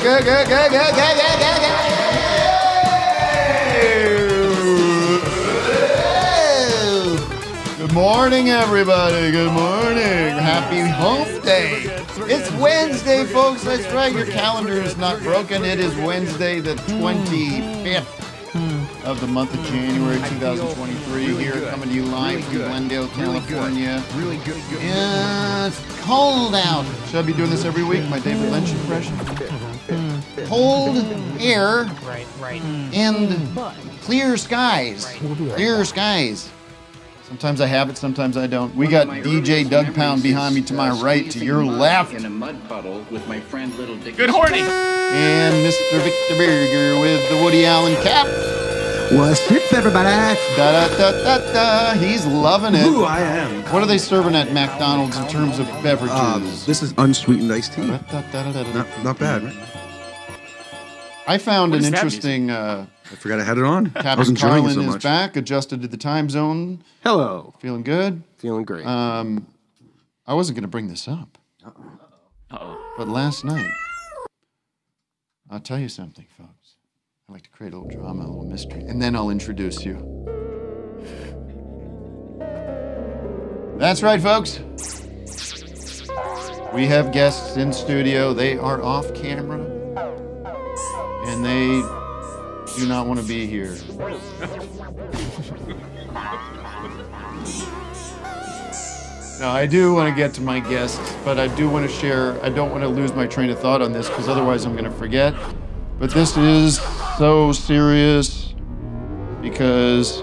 good, morning, everybody. Good morning. Happy Hump Day. It's Wednesday, folks. That's right. Your calendar is not broken. It is Wednesday, the 25th of the month of January 2023. Here, coming to you live from Glendale, California. Really good, good. Yeah, it's cold out. Should I be doing this every week? My David Lynch impression? Cold air Right, right. and clear skies. Clear skies. Sometimes I have it, sometimes I don't. We got DJ Doug Pound behind me to my right, to your left, In a mud puddle with my friend Little Dick. Good horny. and Mr. Victor Berger with the Woody Allen cap. What's up, everybody? Da da da da da. He's loving it. Ooh, I am. What are they serving at McDonald's in terms of beverages? Um, this is unsweetened iced tea. Not, not bad, right? I found What an interesting. Uh, I forgot I had it on. I Captain was enjoying Carlin so is back, adjusted to the time zone, Hello. feeling good. Feeling great. Um, I wasn't going to bring this up, Uh-oh. but last night, I'll tell you something, folks. I like to create a little drama, a little mystery, and then I'll introduce you. That's right, folks. We have guests in studio. They are off camera, and they do not want to be here. No, I do want to get to my guests, but I do want to share. I don't want to lose my train of thought on this because otherwise I'm going to forget. But this is so serious because.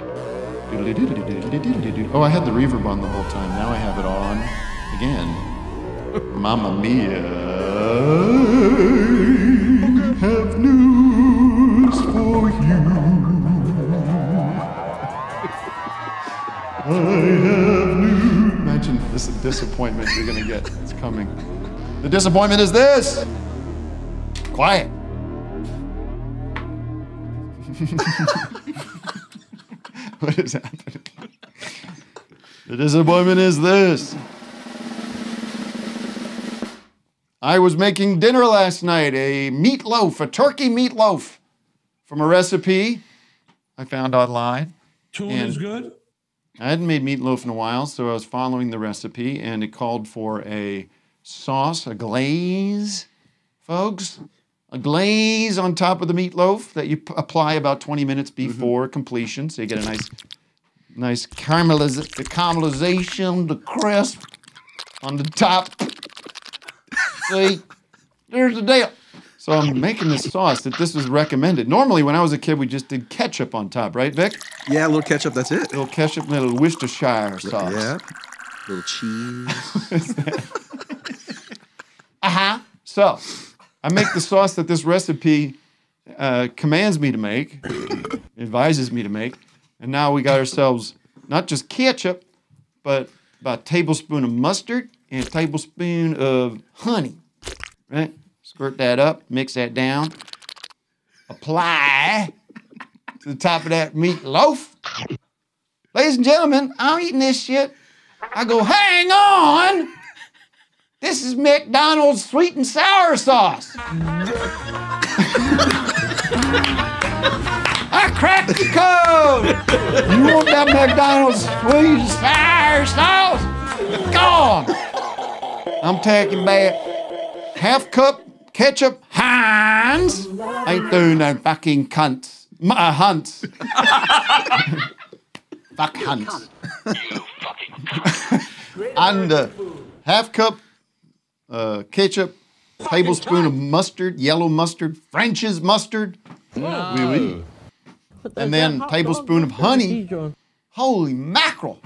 Oh, I had the reverb on the whole time. Now I have it on again. Mamma mia. Disappointment you're gonna get. It's coming. The disappointment is this. Quiet. what is happening? The disappointment is this. I was making dinner last night, a meatloaf, a turkey meatloaf from a recipe I found online. Tune And- is good. I hadn't made meatloaf in a while, so I was following the recipe, and it called for a sauce, a glaze, folks. A glaze on top of the meatloaf that you apply about 20 minutes mm-hmm. before completion, so you get a nice, nice carameliz- the caramelization, the crisp on the top. See, there's the deal. So I'm making this sauce that this was recommended. Normally, when I was a kid, we just did ketchup on top, right, Vic? Yeah, a little ketchup. That's it. A little ketchup and a little Worcestershire sauce. Yeah. A little cheese. Uh-huh. So, I make the sauce that this recipe uh, commands me to make, advises me to make, and now we got ourselves not just ketchup, but about a tablespoon of mustard and a tablespoon of honey. Right? Squirt that up, mix that down, apply to the top of that meatloaf. Ladies and gentlemen, I'm eating this shit. I go, hang on. This is McDonald's sweet and sour sauce. I cracked the code. You want that McDonald's sweet and sour sauce? Go on. I'm taking back half cup ketchup Heinz. Ain't doing no fucking cunts. M- uh, hunts. Fuck hunts. and uh, half cup uh, ketchup, tablespoon of mustard, yellow mustard, French's mustard, oui, oui. and then tablespoon of honey. Holy mackerel,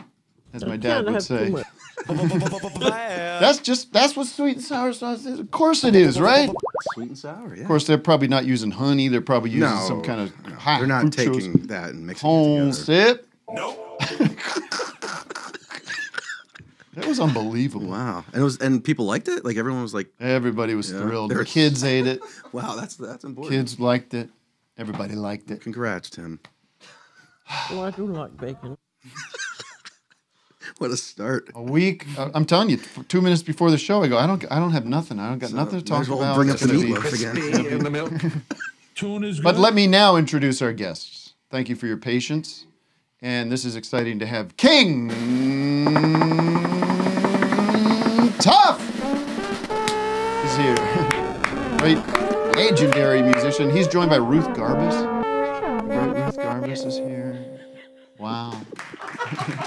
as my dad would say. that's just that's what sweet and sour sauce is. Of course it is, right? Sweet and sour. Yeah. Of course, they're probably not using honey. They're probably using No. some kind of Ha, They're not taking that and mixing Home it together. sip. That was unbelievable. Wow, and it was, and people liked it. Like everyone was like, Everybody was Yeah. thrilled. The They're- kids ate it. "Wow, that's that's important." Kids liked it. Everybody liked it. Congrats, Tim. Well, I do like bacon. What a start. A week. Uh, I'm telling you, two minutes before the show, I go. I don't. I don't have nothing. I don't got nothing to talk about. Bring up the gonna be- meatloaf again. Tune is But let me now introduce our guests. Thank you for your patience. And this is exciting to have King Tuff is here. Great legendary musician. He's joined by Ruth Garbus. Right, Ruth Garbus is here. Wow.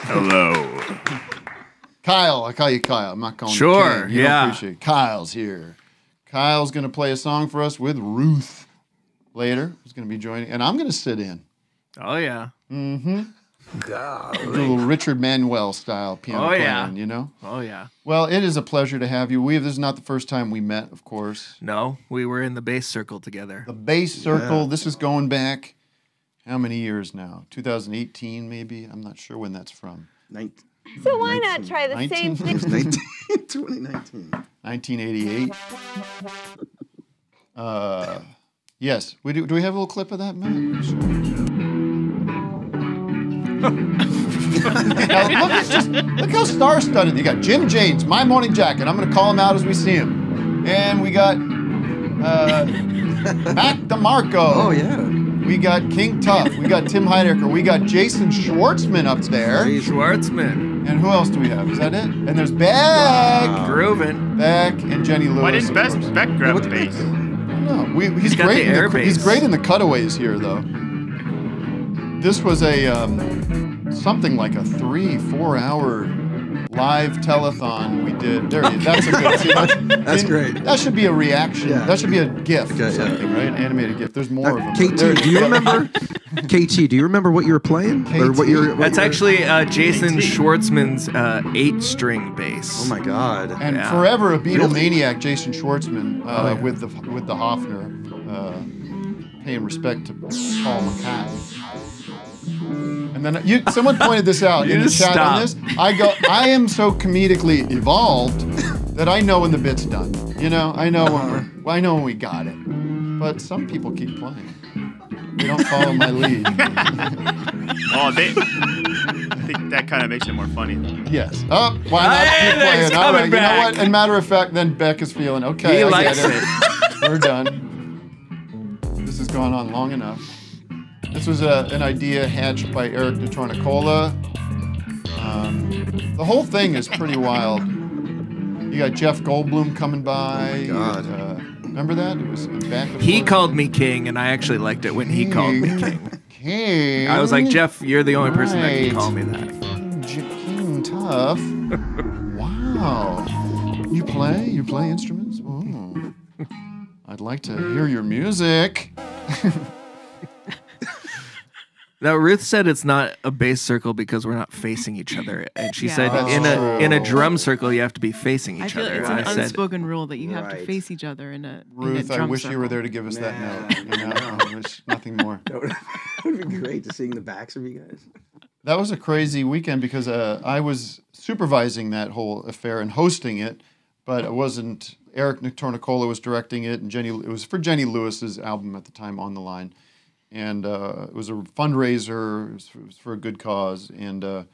Hello. Kyle, I call you Kyle. I'm not calling Sure, you King. You yeah. Don't appreciate it. Kyle's here. Kyle's going to play a song for us with Ruth later. He's going to be joining, and I'm going to sit in. Oh yeah. Mm-hmm. Do a little Richard Manuel style piano Oh, playing, yeah. you know? Oh yeah. Well, it is a pleasure to have you. We this is not the first time we met, of course. No, we were in the bass circle together. The bass circle, this is going back how many years now? 2018 maybe? I'm not sure when that's from. Nin- So why not try the 19? same thing? 19 2019. 1988. Uh, yes. We do, do we have a little clip of that, Matt? now, look, at just, look how star-studded. You got Jim James, My Morning Jacket. I'm going to call him out as we see him. And we got uh, Mac DeMarco. Oh yeah. We got King Tuff. We got Tim Heidecker. We got Jason Schwartzman up there. Crazy. Schwartzman. And who else do we have? Is that it? And there's Beck. Grooving. Beck and Jenny Lewis. Why didn't of Best. Beck grab the bass? No, we, he's got great. the in air the, he's great in the cutaways here, though. This was a um, something like a three, four-hour live telethon we did. There, he that's a good. See, that, That's see, great. That should be a reaction. Yeah. That should be a GIF Okay, or yeah. right? An animated GIF. There's more Uh, of them. KT, There- do you remember? KT, do you remember what you were playing or what you're? what That's you were- actually uh, Jason Schwartzman's uh, eight-string bass. Oh my God. And Yeah. forever a Beatle Really? maniac, Jason Schwartzman, uh, Oh, yeah. with the with the Hofner, uh, paying respect to Paul McCartney. And then you, someone pointed this out in the chat stop. on this. I go, I am so comedically evolved that I know when the bit's done. You know, I know when we're, well, I know when we got it. But some people keep playing. They don't follow my lead. Oh, they. I think that kind of makes it more funny. Yes. Oh, why not Hey, keep he's playing? All coming right. You know what? And matter of fact, then Beck is feeling okay. He I likes get it. We're done. This has gone on long enough. This was a, an idea hatched by Eric Notarnicola. Um, the whole thing is pretty wild. You got Jeff Goldblum coming by. Oh my God. Uh, remember that? It was back. and He forth. called me king, and I actually liked it when he called me king. King. I was like, Jeff, you're the only person that can call me that. King Tuff. wow. You play? You play instruments? Oh. I'd like to hear your music. Now Ruth said it's not a bass circle because we're not facing each other, and she Yeah. said That's in a in a drum circle you have to be facing I each feel other. it's And an I said, unspoken rule that you have to Right. face each other in a in a Ruth, I drum wish you were circle. there to give us that note. You know, I wish nothing more. That would, that would be great to seeing the backs of you guys. That was a crazy weekend because uh, I was supervising that whole affair and hosting it, but it wasn't. Eric Tornicola was directing it, and Jenny. It was for Jenny Lewis's album at the time, On the Line, and uh, it was a fundraiser. It was, it was for a good cause, and uh,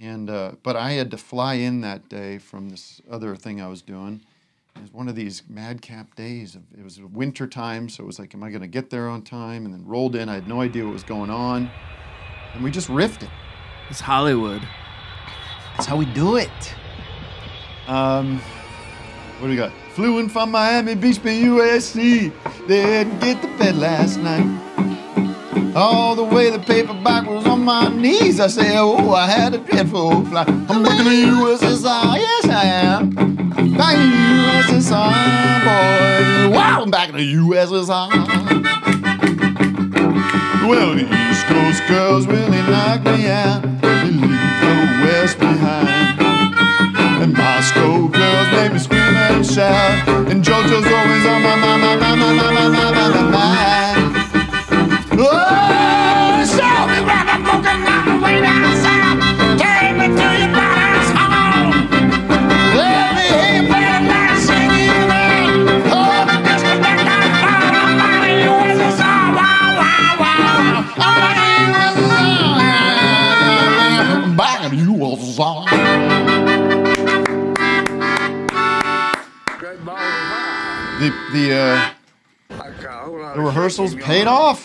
and uh, but I had to fly in that day from this other thing I was doing. It was one of these madcap days. Of, it was winter time, so it was like, am I going to get there on time? And then rolled in. I had no idea what was going on, and we just riffed it. "It's Hollywood." That's how we do it. Um, what do we got? Flew in from Miami Beach, by BOAC. Didn't get to bed last night. All the way the paperback was on my knees. I said, Oh, I had a dreadful flight. I'm back in the USSR. Yes, I am. Back in the USSR, boy. Wow, I'm back in the USSR. Well, the East Coast girls really knock me out. They leave the West behind. And Moscow girls make me scream and shout. And JoJo's always on my my my mind, my mind, my mind, my mind. The the uh, the rehearsals paid off.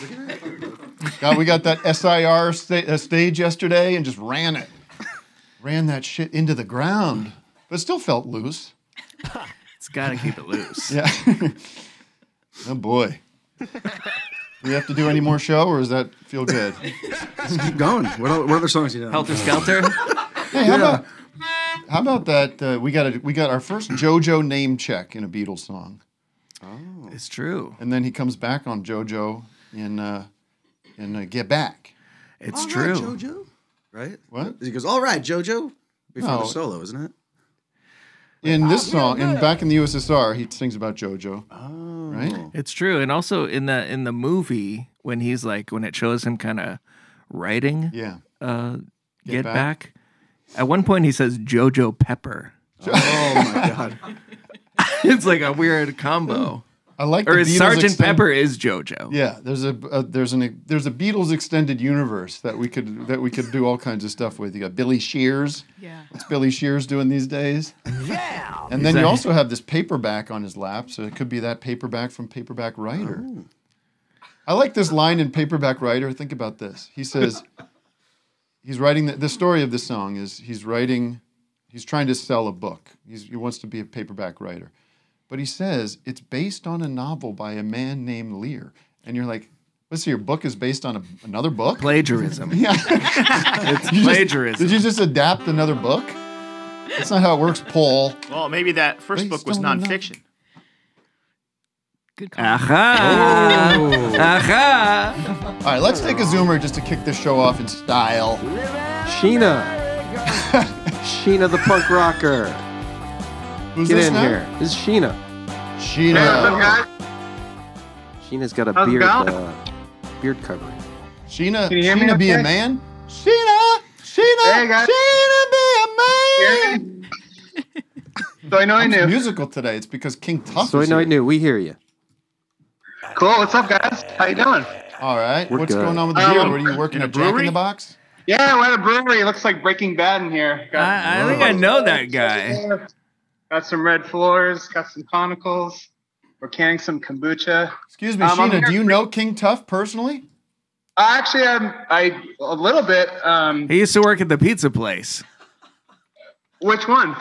God, we got that SIR sta- uh, stage yesterday and just ran it, ran that shit into the ground, but it still felt loose. It's got to keep it loose. Yeah. oh boy. Do we have to do any more show, or does that feel good? Keep going. What, o- what other songs you know? Helter Skelter. Hey, how about how about that? Uh, we got a, we got our first JoJo name check in a Beatles song, It's true. and then he comes back on JoJo in uh, in uh, Get Back. It's All right, true. JoJo. Right? What? He goes, all right, JoJo. Before No. the solo, isn't it? In this song, in back in the USSR, he sings about JoJo. Oh. Right? It's true. And also in the in the movie when he's like when it shows him kind of writing Yeah. uh Get Get, Back. back. At one point he says Jojo Pepper. Oh my god. it's like a weird combo. I like Or the is Sergeant extend- Pepper is Jojo. Yeah, there's a uh, there's an there's a Beatles extended universe that we could that we could do all kinds of stuff with. You got Billy Shears. Yeah. What's Billy Shears doing these days? Yeah. And then you also have this paperback on his lap, so it could be that paperback from Paperback Writer. I like this line in Paperback Writer. Think about this. He says he's writing the, the story of the song is he's writing he's trying to sell a book. He's, he wants to be a paperback writer. But he says it's based on a novel by a man named Lear. And you're like, let's see, your book is based on a, another book? Plagiarism. Yeah. It's You just- plagiarism. did you just adapt another book? That's not how it works, Paul. Well, maybe that first book was Based on nonfiction. Good call. Aha! Oh. Aha! All right, let's take a zoomer just to kick this show off in style. Sheena. Sheena the punk rocker. Who's Get this in now? here. This is Sheena. Sheena. Sheena's got a How's beard uh, beard covering. Sheena, Can you Sheena be a man? Sheena, Sheena, Hey, guys. Sheena be a man. So I know I knew. musical today. It's because King Tuff So I is know I here. knew. We hear you. Cool. What's up, guys? How you doing? All right. We're What's good. going on with the Um, beer? What are you working in a at Jack in brewery? the Box? Yeah, we're at a brewery. It looks like Breaking Bad in here. Got, I, I think I know that guy. Got some red floors. Got some conicals. We're canning some kombucha. Excuse me, Um, Sheena. Do you know King Tuff personally? Uh, actually, um, I a little bit. Um, He used to work at the pizza place. which one?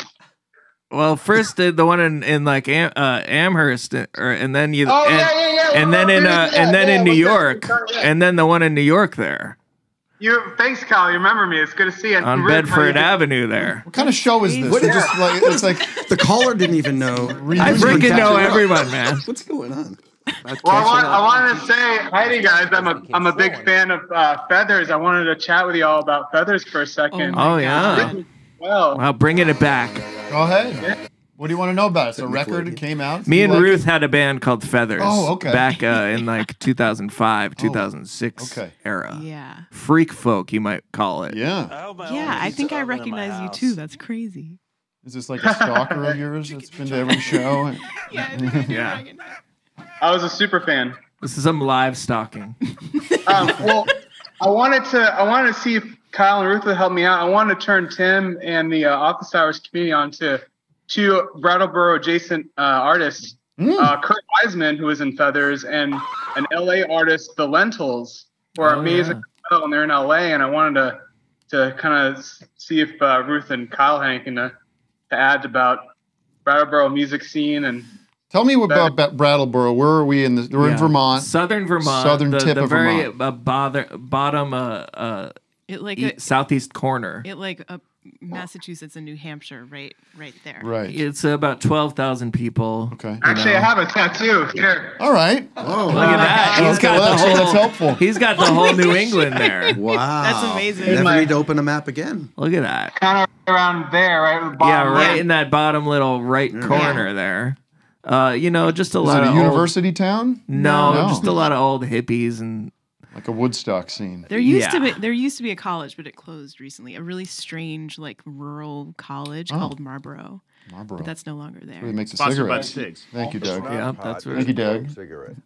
Well, first the, the one in, in like Am, uh, Amherst, uh, or and then you, Oh, and, yeah, yeah, yeah. and then Well, in yeah, uh, and then yeah, in New what's that? York, and then the one in New York there You thanks, Kyle. You remember me? It's good to see you. on Really Bedford funny. Avenue there. What kind of show is this? What It's just like it's like The caller didn't even know. I freaking catching know everyone, man. What's going on? Well, I, want, I wanted to say hi to you guys. I'm a I'm a big fan of uh, feathers. I wanted to chat with you all about feathers for a second. Oh yeah. Well, Wow, bringing it back. go ahead. What do you want to know about it? It's a record. It came out. Me and like Ruth it? had a band called Feathers. Oh, okay. Back uh, in like 2005, 2006 okay. era. Yeah. Freak folk, you might call it. Yeah. Yeah, I think I recognize you too. That's crazy. Is this like a stalker of yours that's been to every show? Yeah. yeah. I was a super fan. This is some live stalking. Um, well, I wanted to I wanted to see if Kyle and Ruth would help me out. I wanted to turn Tim and the uh, Office Hours community onto two Brattleboro adjacent uh, artists. Hmm. Uh, Kurt Weisman, who is in Feathers, and an LA artist, The Lentils, who are Oh, amazing yeah. and they're in LA. And I wanted to to kind of see if uh, Ruth and Kyle had anything to, to add about Brattleboro music scene and Tell me about Ba- Brattleboro. Where are we in the? We're in Vermont. Southern Vermont. Southern the, tip the of very Vermont. uh, bother, bottom uh, uh, It like e- a, southeast corner. it like a Massachusetts and New Hampshire, right, right there. Right. It's about 12,000 people. Okay. actually know. I have a tattoo here. All right. Oh, Look at that. He's Okay, got well, the whole. that's helpful. He's got the whole New England there. wow. That's amazing. Never My- need to open a map again. Look at that. Kind of around there, right? at the Yeah, bottom right in that bottom little right corner there. Uh, you know, just a Is lot it a of old- university town? no, No. just a lot of old hippies and like a Woodstock scene. There used to be there used to be a college, but it closed recently. A really strange, like rural college Oh. called Marlboro. Marlboro. But that's no longer there. Where they make the Sponsored by cigarettes. Cigs. Thank you, Doug. Yeah, that's where. Thank you, Doug.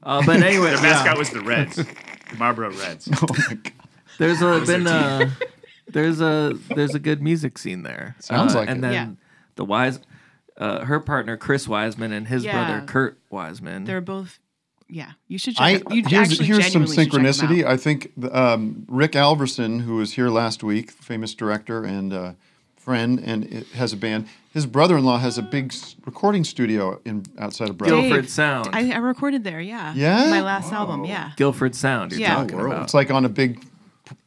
Uh, but anyway, Their mascot yeah. was the Reds, the Marlboro Reds. Oh my God. there's a been a there's a there's a good music scene there. Sounds Uh, like and it. then Yeah. the wise, uh, her partner Chris Weisman and his brother Kurt Weisman. They're both. Yeah, you should check. I, it- you here's actually here's some genuinely should check them synchronicity. I think um, Rick Alverson, who was here last week, famous director and uh, friend, and it has a band. His brother-in-law has a big recording studio in outside of Bradford. Guilford Sound. I, I recorded there. Yeah. Yeah? My last album. Yeah. Guilford Sound. You're Yeah. talking about. It's like on a big.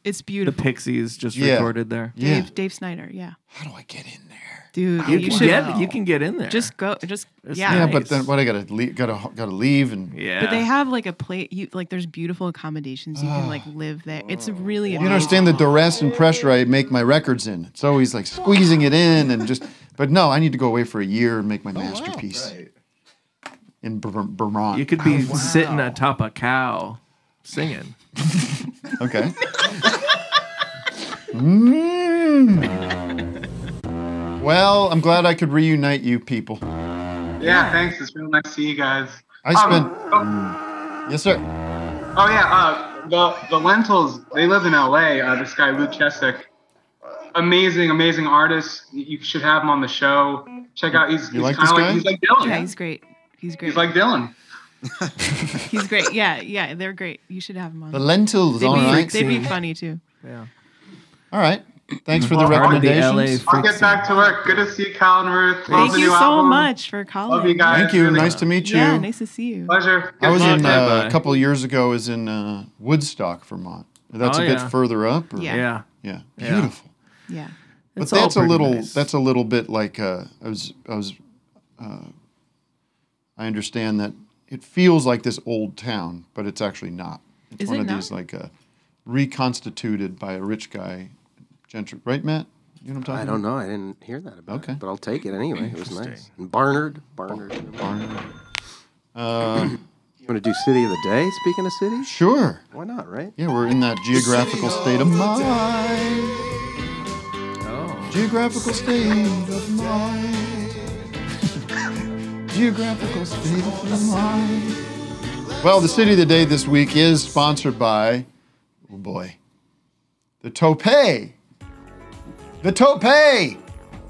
It's beautiful. the. Pixies just Yeah. recorded there. Yeah. Dave, Dave Snyder. Yeah. How do I get in there? Dude, You, you, can should get you can get in there. just go. Just It's yeah. Yeah, nice. but then what? I gotta leave. Gotta gotta leave and. yeah. But they have like a plate. You like there's beautiful accommodations. You can like live there. It's really. You understand the duress and pressure I make my records in. It's always like squeezing it in and just. But no, I need to go away for a year and make my masterpiece in Ver- Vermont. You could be sitting atop a cow singing. Okay. Mm. Well, I'm glad I could reunite you people. Yeah, thanks. It's real nice to see you guys. I Um, spent. oh, Yes, sir. oh, yeah, uh, the the Lentils. They live in L.A. Uh, this guy Luke Chesick, amazing, amazing artist. You should have him on the show. Check out. He's, You he's like kind this of guy? like he's like Dylan. Yeah, he's great. He's great. He's like Dylan. He's great. Yeah, yeah, they're great. You should have him on. The lentils, they'd all be, right. They'd be funny too. Yeah. All right. Thanks for the Well, Part the recommendations. I'll get back to work. Good to see you, Cal and Ruth. Love Thank the you so album. much for calling. Love you guys. Thank you. Really Nice to meet you. Yeah, nice to see you. Pleasure. I was in uh, a couple of years ago. Was in uh, Woodstock, Vermont. That's Oh, a bit yeah. further up. or- Yeah. Yeah. Yeah. Yeah. Beautiful. Yeah. But It's all that's a little. nice. That's a little bit like uh, I was. I was. Uh, I understand that it feels like this old town, but it's actually not. It's Is one it of not? these like uh, reconstituted by a rich guy, gentry. Right, Matt? You know what I'm talking about? I don't know. I didn't hear that about Okay. it, but I'll take it anyway. It was nice. And Barnard, Barnard. about? Uh, You want to do city of the day? Speaking of cities, sure. why not? Right? Yeah, we're in that geographical state of mind. Oh. Geographical state of mind. Geographical state of mind. Well, the city of the day this week is sponsored by, oh boy, the Tope. The Tope.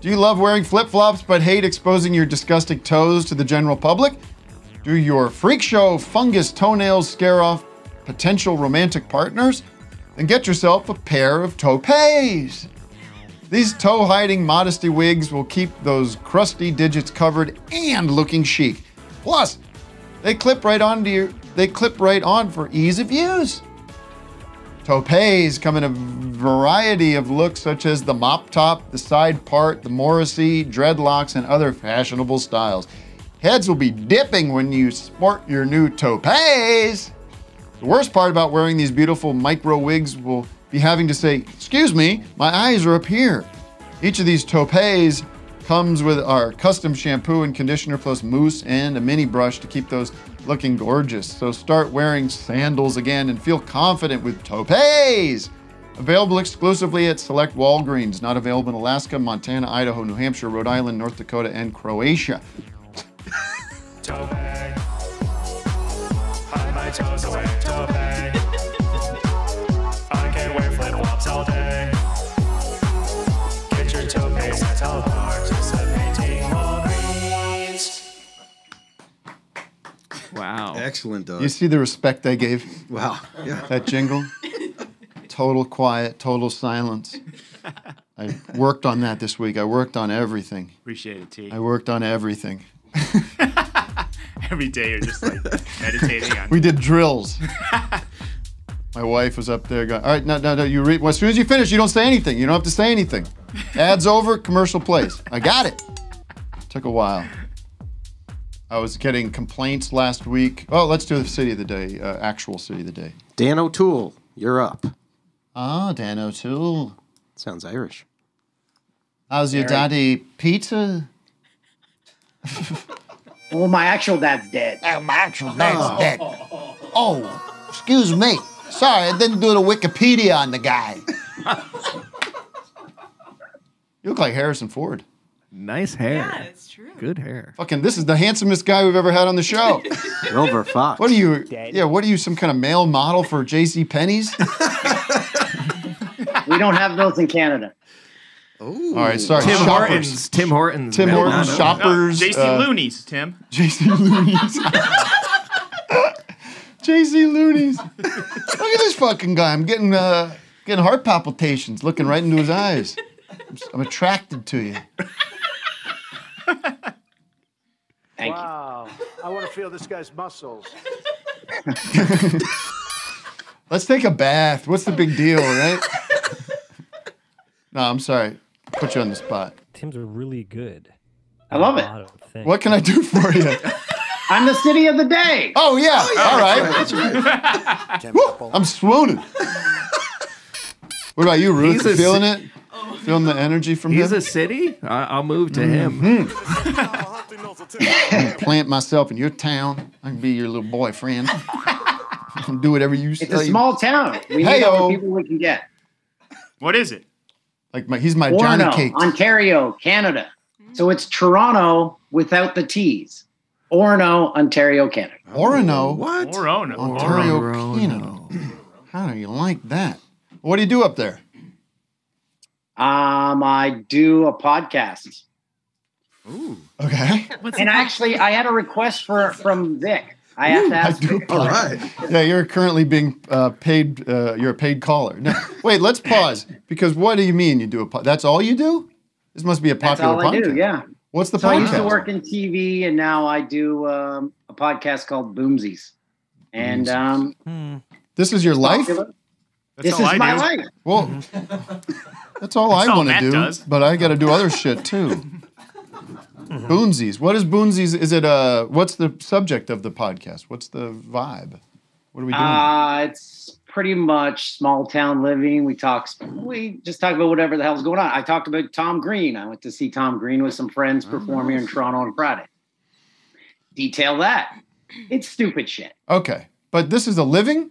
Do you love wearing flip flops but hate exposing your disgusting toes to the general public? Do your freak show fungus toenails scare off potential romantic partners? Then get yourself a pair of topes. These toe hiding modesty wigs will keep those crusty digits covered and looking chic. Plus, they clip right onto your they clip right on for ease of use. Topes come in a variety of looks such as the mop top, the side part, the Morrissey, dreadlocks, and other fashionable styles. Heads will be dipping when you sport your new topes. The worst part about wearing these beautiful micro wigs will be having to say, Excuse me, my eyes are up here. Each of these topes comes with our custom shampoo and conditioner plus mousse and a mini brush to keep those looking gorgeous. So start wearing sandals again and feel confident with topes. Available exclusively at select Walgreens, not available in Alaska, Montana, Idaho, New Hampshire, Rhode Island, North Dakota, and Croatia. Wow. Excellent, Doug. You see the respect I gave? Wow. Yeah. That jingle? total quiet, total silence. I worked on that this week. I worked on everything. Appreciate it, T. I worked on everything. Every day you're just like meditating on. We did drills. My wife was up there going, all right, no, no, no, you read, well, as soon as you finish, you don't say anything. You don't have to say anything. Ads over, commercial plays. I got it. Took a while. I was getting complaints last week. Oh, let's do the city of the day, uh, actual city of the day. Dan O'Toole, you're up. Ah, Dan O'Toole. Sounds Irish. How's your Very- daddy Peter? Well, my actual dad's dead. Oh, my actual dad's dead. Oh, excuse me. Sorry, I didn't do the Wikipedia on the guy. you look like Harrison Ford. Nice hair. Yeah, it's true. Good hair. Fucking, this is the handsomest guy we've ever had on the show. Silver Fox. What are you? Yeah, what are you? Some kind of male model for J.C. Penney's? We don't have those in Canada. Oh, all right, sorry. Tim shoppers. Hortons. Tim Hortons. Tim man. Hortons. No, no. Shoppers. JC uh, Loonies, Tim. J.C. Looney's. J.C. Looney's. Look at this fucking guy. I'm getting uh, getting heart palpitations looking right into his eyes. I'm, I'm attracted to you. Thank wow. I want to feel this guy's muscles. Let's take a bath. What's the big deal, right? no, I'm sorry. Put you on the spot. Tim's are really good. I love it. A lot of things. What can I do for you? I'm the city of the day. Oh yeah. All right. Woo, I'm swooning. What about you, Ruth? You feeling si- it? Feeling the energy from He's him? a city. I- I'll move to Mm-hmm. him. Plant myself in your town. I can be your little boyfriend. do whatever you say. It's a small town. We need Hey-o. all the people we can get. What is it? Like my, he's my Johnny Cake. Ontario, Canada. So it's Toronto without the T's. Orono, Ontario, Canada. Orono. What? Orono. Ontario, Orono. Canada. How do you like that? What do you do up there? Um, I do a podcast. Okay. What's And actually, I had a request for from Vic. I have to I ask. do Vic. All right. Yeah, you're currently being uh, paid. Uh, you're a paid caller. No, wait, let's pause because what do you mean you do a? Po- that's all you do? This must be a That's popular all I podcast. do. Yeah. What's the So I used to work in TV, and now I do um, a podcast called Boonsies. And um, This is your life. popular. That's this all is I my do. life. Well, that's all That's I want to do. does. But I got to do other shit too. Boonsies. What is Boonsies? Is it uh? What's the subject of the podcast? What's the vibe? What are we doing? Uh, it's pretty much small town living. We talk. We just talk about whatever the hell's going on. I talked about Tom Green. I went to see Tom Green with some friends perform here in Toronto on Friday. Detail that. It's stupid shit. okay, but this is a living.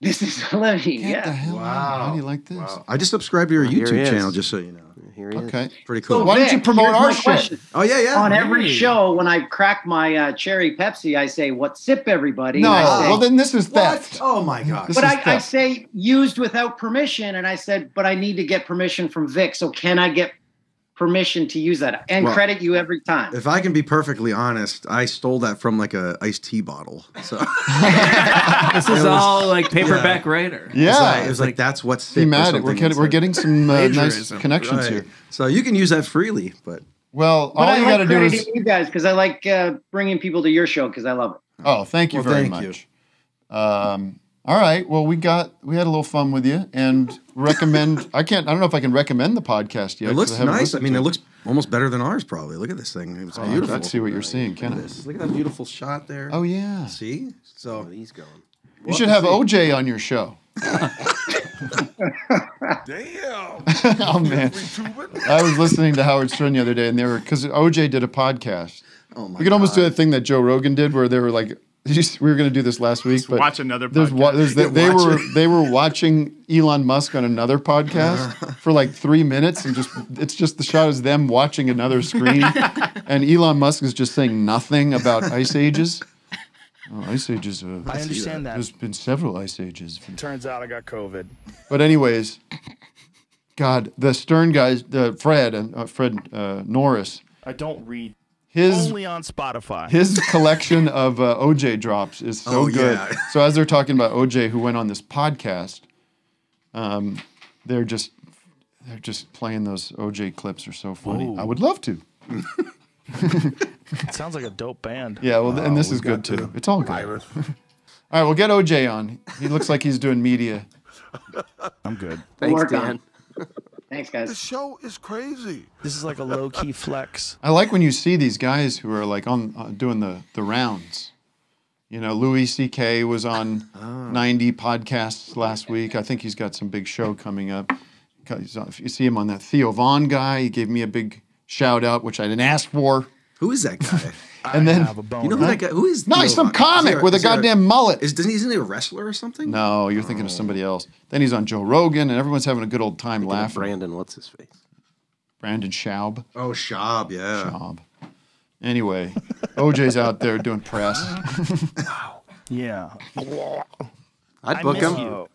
This is living. Get the Yeah. hell out. How do you like this? I just subscribed to your here he YouTube is. channel, just so you know. Here he is. Okay. Pretty So cool. Why don't you promote our my shit? question. oh yeah, yeah. On every Hey. show, when I crack my uh, cherry Pepsi, I say, "What sip, everybody?" No. And I say, Well, then this is What? theft. Oh my god. This but is I, I say used without permission, and I said, but I need to get permission from Vic. So can I get permission to use that and Well, credit you every time? If I can be perfectly honest, I stole that from like a iced tea bottle. So This is all like paperback writer. it was Yeah. like, it was like that's what's sick or Thematic. We're something. getting, we're getting some uh, nice connections right. here. So you can use that freely, but Well, But all I you like got to do is. you guys because I like uh, bringing people to your show because I love it. Oh, thank you Well, very thank you. much. Um, all right. Well, we got we had a little fun with you, and recommend. I can't. I don't know if I can recommend the podcast yet. it 'cause looks I nice. I mean, to it looks almost better than ours. Probably. Look at this thing. It's Oh, beautiful. Let's see what you're seeing, Look can at I? this. Look at that beautiful shot there. Oh yeah. See? So Oh, he's going. You should have OJ on your show. Damn. oh man, I was listening to Howard Stern the other day, and they were because OJ did a podcast. Oh my We could almost do that thing that Joe Rogan did, where they were like, we were going to do this last week, but watch another There's, wa- podcast. there's the, Yeah, they watch were it. they were watching Elon Musk on another podcast for like three minutes, and just it's just the shot is them watching another screen, and Elon Musk is just saying nothing about ice ages. Oh, ice ages. Uh, I understand that. There's been several ice ages. Turns out I got COVID. But anyways, God, the Stern guys, the Fred and uh, Fred uh, Norris, I don't read. His Only on Spotify. his collection of uh, OJ drops is so Oh, good. yeah. So as they're talking about OJ, who went on this podcast, um, they're just they're just playing those OJ clips are so funny. Whoa. I would love to. it Sounds like a dope band. Yeah, well, and this we've is good too. It's all good. all right, we'll get OJ on. He looks like he's doing media. I'm good. Thanks, Work on Dan. it. Thanks, The show is crazy. This is like a low key flex. I like when you see these guys who are like on uh, doing the the rounds. You know, Louis C.K. was on 90 podcasts last week. I think he's got some big show coming up. If you see him on that Theo Von guy, he gave me a big shout out, which I didn't ask for. Who is that guy? And then have a bone. You know who that guy? Who is? No, he's some Von? Is he comic with a is he goddamn mullet. Is doesn't he, isn't he a wrestler or something? No, you're thinking of somebody else. Then he's on Joe Rogan, and everyone's having a good old time Thinking laughing. Brandon, what's his face? Brandon Schaub. Oh, Schaub, yeah. Schaub. Anyway, OJ's out there doing press. Yeah. I'd book miss him. you.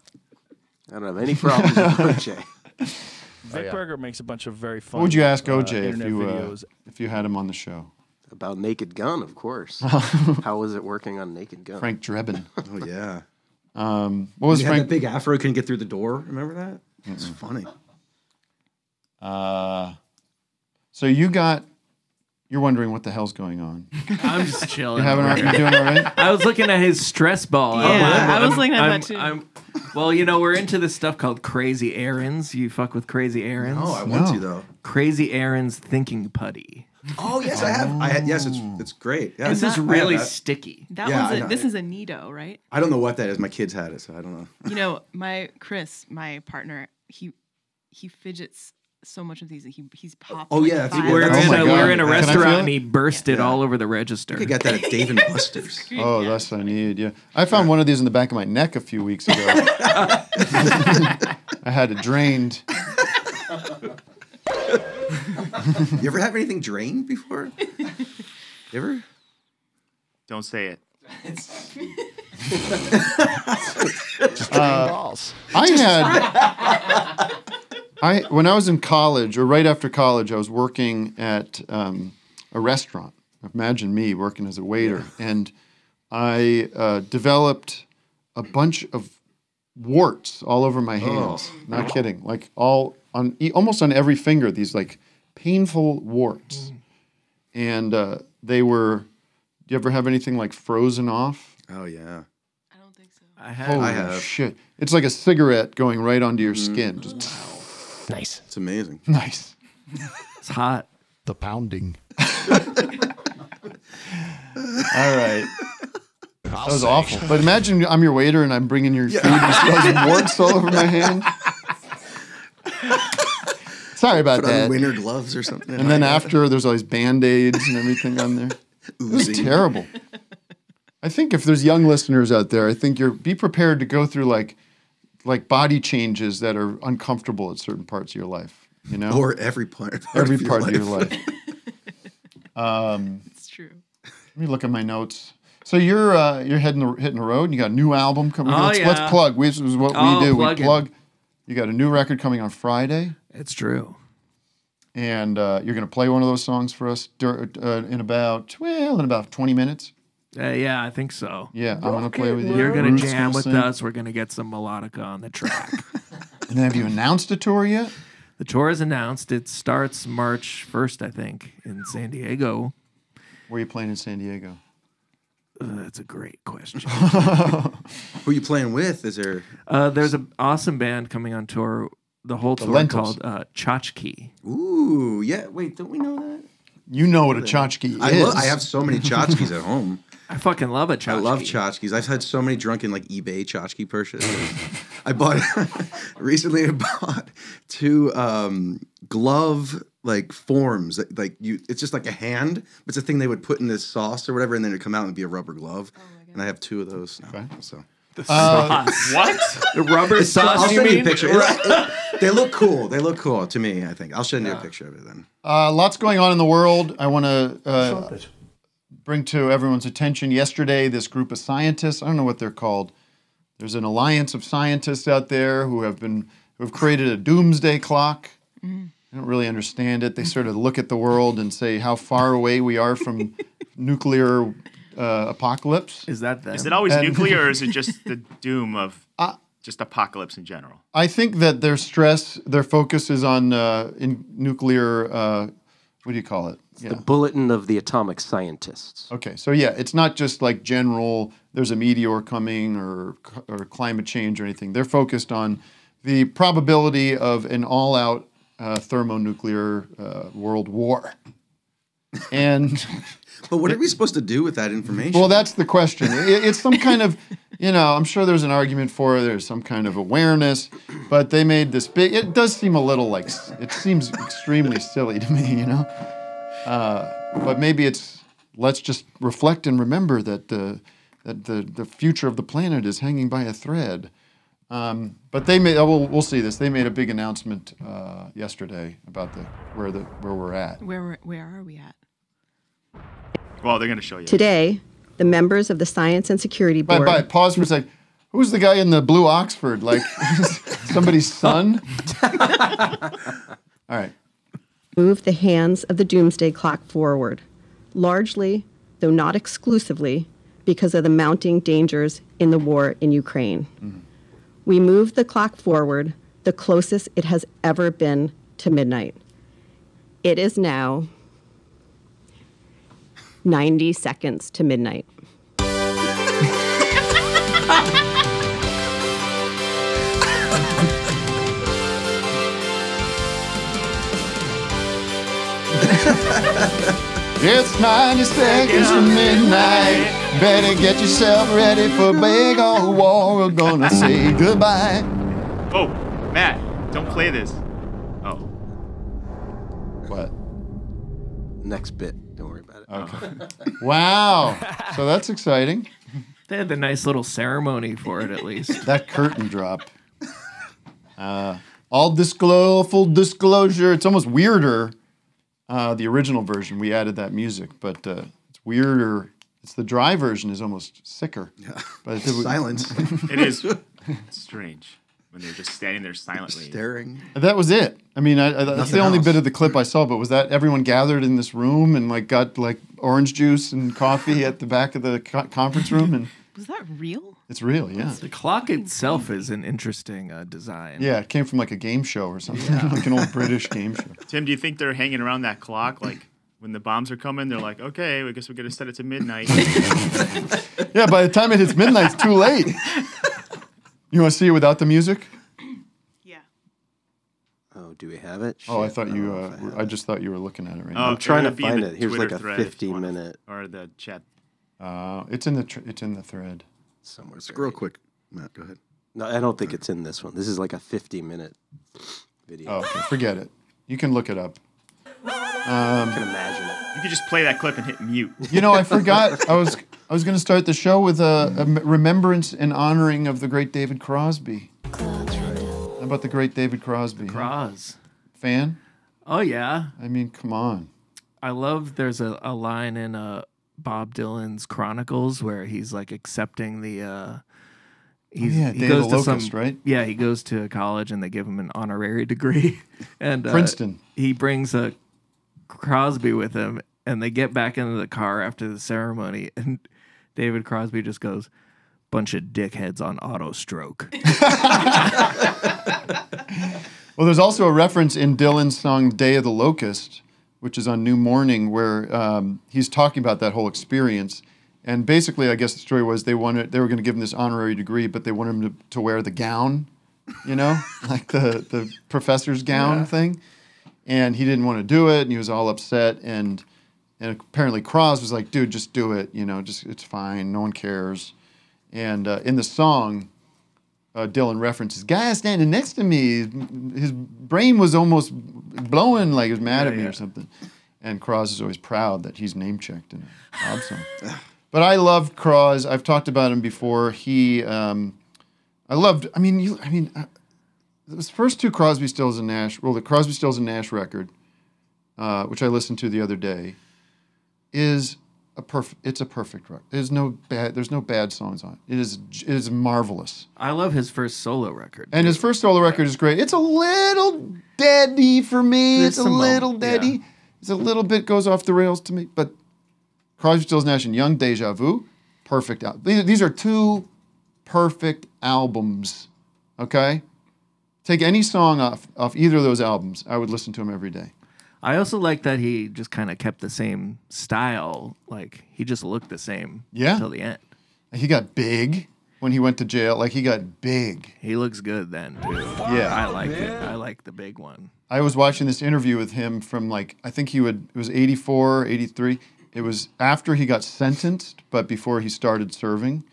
I don't have any problems with OJ. Vic Berger makes a bunch of very fun. What would you ask uh, OJ if you uh, if you had him on the show? About Naked Gun, of course. How was it working on Naked Gun? Frank Drebin. Oh yeah. Um, what was he had Frank? that big afro? Couldn't get through the door. Remember that? It's funny. Uh, so you got. You're wondering what the hell's going on. I'm just chilling. You having? over You here. doing all right? I was looking at his stress ball. Yeah, I'm- I was I'm- looking at I'm- that too. I'm- well, you know, we're into this stuff called Crazy Aaron's. You fuck with Crazy Aaron's. Oh, I want No. to though. Crazy Aaron's thinking putty. Oh yes, I have. I had. Yes, it's oh. it's great. Yeah, This is really that. sticky. That Yeah, one's a, this is a Nito, right? I don't know what that is. My kids had it, so I don't know. You know, my Chris, my partner, he he fidgets so much of these. He he's popped. Oh, like yeah, that's- five We're, Oh in, my a, God. we're in a Can restaurant and he bursted Yeah. all over the register. I could get that at Dave and Buster's. Oh, that's what I need. Yeah, I found one of these in the back of my neck a few weeks ago. I had it drained. you ever have anything drained before? You ever? Don't say it. Uh, balls. I had. I when I was in college or right after college, I was working at um, a restaurant. Imagine me working as a waiter, and I uh, developed a bunch of warts all over my hands. Not kidding, like all on e- almost on every finger. These like painful warts, and uh, they were. Do you ever have anything like frozen off? Oh yeah. I don't think so. I have. Holy I have. shit! It's like a cigarette going right onto your skin. Just Nice. It's amazing. nice. It's hot. The pounding. All right. That was awful. But imagine I'm your waiter and I'm bringing your food and there's warts all over my hand. Sorry about Put on that. winter gloves or something. And then after, there's all these band aids and everything on there. It was terrible. I think if there's young listeners out there, I think you're be prepared to go through like like body changes that are uncomfortable at certain parts of your life. You know, or every part. part every of part life. of your life. Um, It's true. Let me look at my notes. So you're uh, you're heading the, hitting the road. And you got a new album coming. Oh, let's, yeah. let's plug. We, this is what Oh, we do. We plugging. plug. You got a new record coming on Friday, It's true. and uh, you're going to play one of those songs for us dur- uh, in about well in about 20 minutes. Uh, yeah, I think so. Yeah, I'm going to play with you. You're gonna Ruth's jam with sing. us. We're gonna get some melodica on the track. And then have you announced a tour yet? the tour is announced. It starts March first, I think, in San Diego. Where are you playing in San Diego? Uh, that's a great question. Who are you playing with? Is there? uh, there's an awesome band coming on tour. The whole The tour Lentils. called uh, Tchotchke. Ooh, yeah. Wait, don't we know that? You know what a tchotchke I, is. lo- I have so many tchotchkes at home. I fucking love a tchotchke. I love tchotchkes. I've had so many drunken like eBay tchotchke purchases. I bought recently. I bought two um, glove like forms. that, Like you, it's just like a hand, but it's a thing they would put in this sauce or whatever, and then it'd come out and be a rubber glove. and I have two of those now. Okay. So Uh, What? The rubber I'll sauce, you send you a picture. It- it- they look cool. They look cool to me. I think I'll send you a picture of it then. Uh, lots going on in the world. I want to uh, bring to everyone's attention. Yesterday, this group of scientists, I don't know what they're called. There's an alliance of scientists out there who have been who have created a doomsday clock. I don't really understand it. They sort of look at the world and say how far away we are from nuclear uh, apocalypse. Is that them? Is it always And- nuclear, or is it just the doom of Uh, just apocalypse in general? I think that their stress, their focus is on uh, in nuclear. Uh, what do you call it? The Bulletin of the Atomic Scientists. Okay, so yeah, it's not just like general. There's a meteor coming or or climate change or anything. They're focused on the probability of an all-out uh, thermonuclear uh, world war. And But what are we supposed to do with that information? well, that's the question. It, it's some kind of, you know, I'm sure there's an argument for it. There's some kind of awareness, but they made this big. It does seem a little like it seems extremely silly to me, you know. Uh, but maybe it's let's just reflect and remember that the that the the future of the planet is hanging by a thread. Um, but they made. Oh, we'll, we'll see this. They made a big announcement uh, yesterday about the where the where we're at. Where we're- where are we at? Well, they're going to show you. Today, the members of the Science and Security But, Board but pause for a sec. Who's the guy in the blue Oxford? Like somebody's son? All right. Move the hands of the doomsday clock forward, largely, though not exclusively, because of the mounting dangers in the war in Ukraine. We moved the clock forward the closest it has ever been to midnight. It is now 90 seconds to midnight. It's 90 seconds to midnight. Better get yourself ready for big old war. We're gonna say goodbye. Oh, Matt, don't play this. Oh. What? Next bit. Don't worry about it. Okay. Wow. So that's exciting. They had the nice little ceremony for it, at least. That curtain drop. Uh, all disclosure, full disclosure. It's almost weirder. Uh, the original version, we added that music, but uh, it's weirder. It's the dry version is almost sicker. Yeah. But it- Silence. It is strange when they're just standing there silently. Staring. That was it. I mean, I, I, that's Nothing the only else. bit of the clip I saw. But was that everyone gathered in this room and like got like orange juice and coffee at the back of the co- conference room? And Was that real? it's real, yeah. The clock itself is an interesting uh, design. Yeah, it came from like a game show or something, like an old British game show. Tim, do you think they're hanging around that clock like when the bombs are coming? They're like, okay, I guess we're gonna set it to midnight. Yeah, by the time it hits midnight, it's too late. You want to see it without the music? Yeah. Oh, do we have it? Oh, I thought don't you. Uh, I I just thought you were looking at it right Oh, now. I'm trying to it'll be in find it. Here's like a thread if 15 wanna- minute. or the chat. Uh, it's in the tr- it's in the thread. Somewhere. Scroll quick, Matt. Go ahead. No, I don't think it's in this one. This is like a 50 minute video. Oh, okay, forget it. You can look it up. I Um, can imagine it. You could just play that clip and hit mute. you know, I forgot. I was I was going to start the show with a remembrance and honoring of the great David Crosby. How about the great David Crosby? huh? Fan? Oh yeah. I mean, come on. I love there's a, a line in uh Bob Dylan's Chronicles where he's like accepting the uh he's, Oh, yeah, he Day of goes the to some right? Yeah, he goes to college and they give him an honorary degree. and uh, Princeton. He brings a Crosby with him and they get back into the car after the ceremony and David Crosby just goes bunch of dickheads on auto stroke. Well, there's also a reference in Dylan's song "Day of the Locust," which is on New Morning, where um, he's talking about that whole experience. And basically, I guess the story was they wanted they were going to give him this honorary degree, but they wanted him to, to wear the gown, you know, like the the professor's gown Yeah. thing. And he didn't want to do it, and he was all upset. And and apparently, Cross was like, "Dude, just do it. You know, just it's fine. No one cares." And uh, in the song, uh, Dylan references, guy standing next to me, his brain was almost blowing like he was mad at me or something. And Cross is always proud that he's name checked in a Bob song. but I loved Cross. I've talked about him before. He, um, I loved. I mean, you. I mean, those first two Crosby, Stills, and Nash. Well, the Crosby, Stills, and Nash record, uh, which I listened to the other day, is a perfect. It's a perfect record. There's no bad. There's no bad songs on it. It is. It is marvelous. I love his first solo record. And his first solo record is great. It's a little deady for me. There's it's a little mom- yeah. It's a little bit goes off the rails to me. But Crosby, Stills, Nash, and Young, Deja Vu, perfect out. These, these are two perfect albums. Okay, take any song off off either of those albums. I would listen to them every day. I also like that he just kind of kept the same style. Like he just looked the same Yeah. until the end. He got big when he went to jail. Like he got big. He looks good then too. Yeah. I like it. I like the big one. I was watching this interview with him from like I think he would it was 84, 83. It was after he got sentenced, but before he started serving,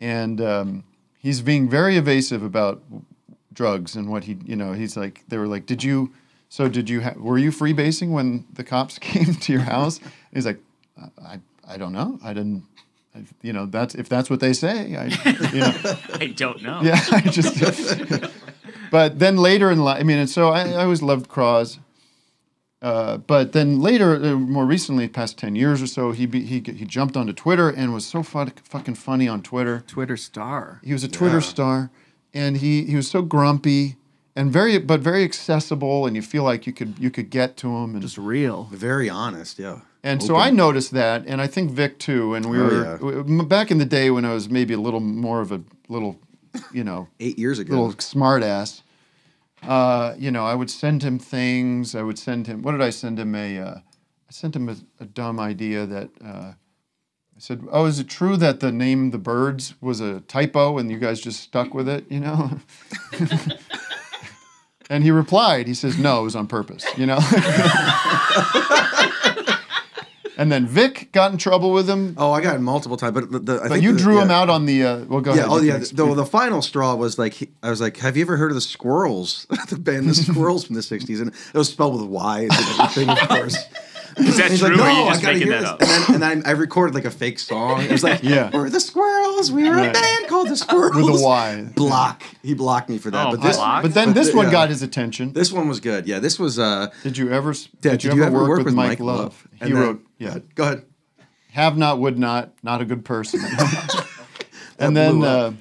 and um, he's being very evasive about drugs and what he you know he's like they were like did you so did you ha- were you freebasing when the cops came to your house? he's like I I don't know. I didn't. I, you know, that's if that's what they say. I, you know. I don't know. Yeah, I just. but then later in life, I mean, and so I, I always loved Cross. Uh, but then later, uh, more recently, past ten years or so, he be, he he jumped onto Twitter and was so fu- fucking funny on Twitter. Twitter star. He was a Twitter Yeah. star, and he he was so grumpy and very but very accessible, and you feel like you could you could get to him and just real, very honest. Yeah. And so I noticed that, and I think Vic too. And we Oh, were yeah. back in the day when I was maybe a little more of a little, you know, eight years ago, little smart ass. Uh, you know, I would send him things. I would send him. What did I send him? A uh, I sent him a, a dumb idea that uh, I said, "Oh, is it true that the name the Byrds was a typo and you guys just stuck with it?" You know. and he replied. He says, "No, it was on purpose." You know. and then Vic got in trouble with him. Oh, I got it multiple times, but the, the, I But you the- drew yeah. him out on the. Uh, well, go yeah, ahead. oh yeah. The, the final straw was like he, I was like, "Have you ever heard of the Squirrels?" the band, the Squirrels from the '60s, and it was spelled with Y's and everything, of course. Is that And he's true, Like, or are no, you I just gotta making hear that this." up? And then, and then I recorded like a fake song. It was like, Yeah. we're the Squirrels. We were Right. a band called the Squirrels With a Y. Block. He blocked me for that. Oh, but this, block? But then this one got his attention. This one was good. Yeah, this was. uh Did you ever? Yeah, did, you, ever, work, with, Mike Love? He And then- wrote. Yeah. Go ahead. Have not, would not, not a good person. and then uh,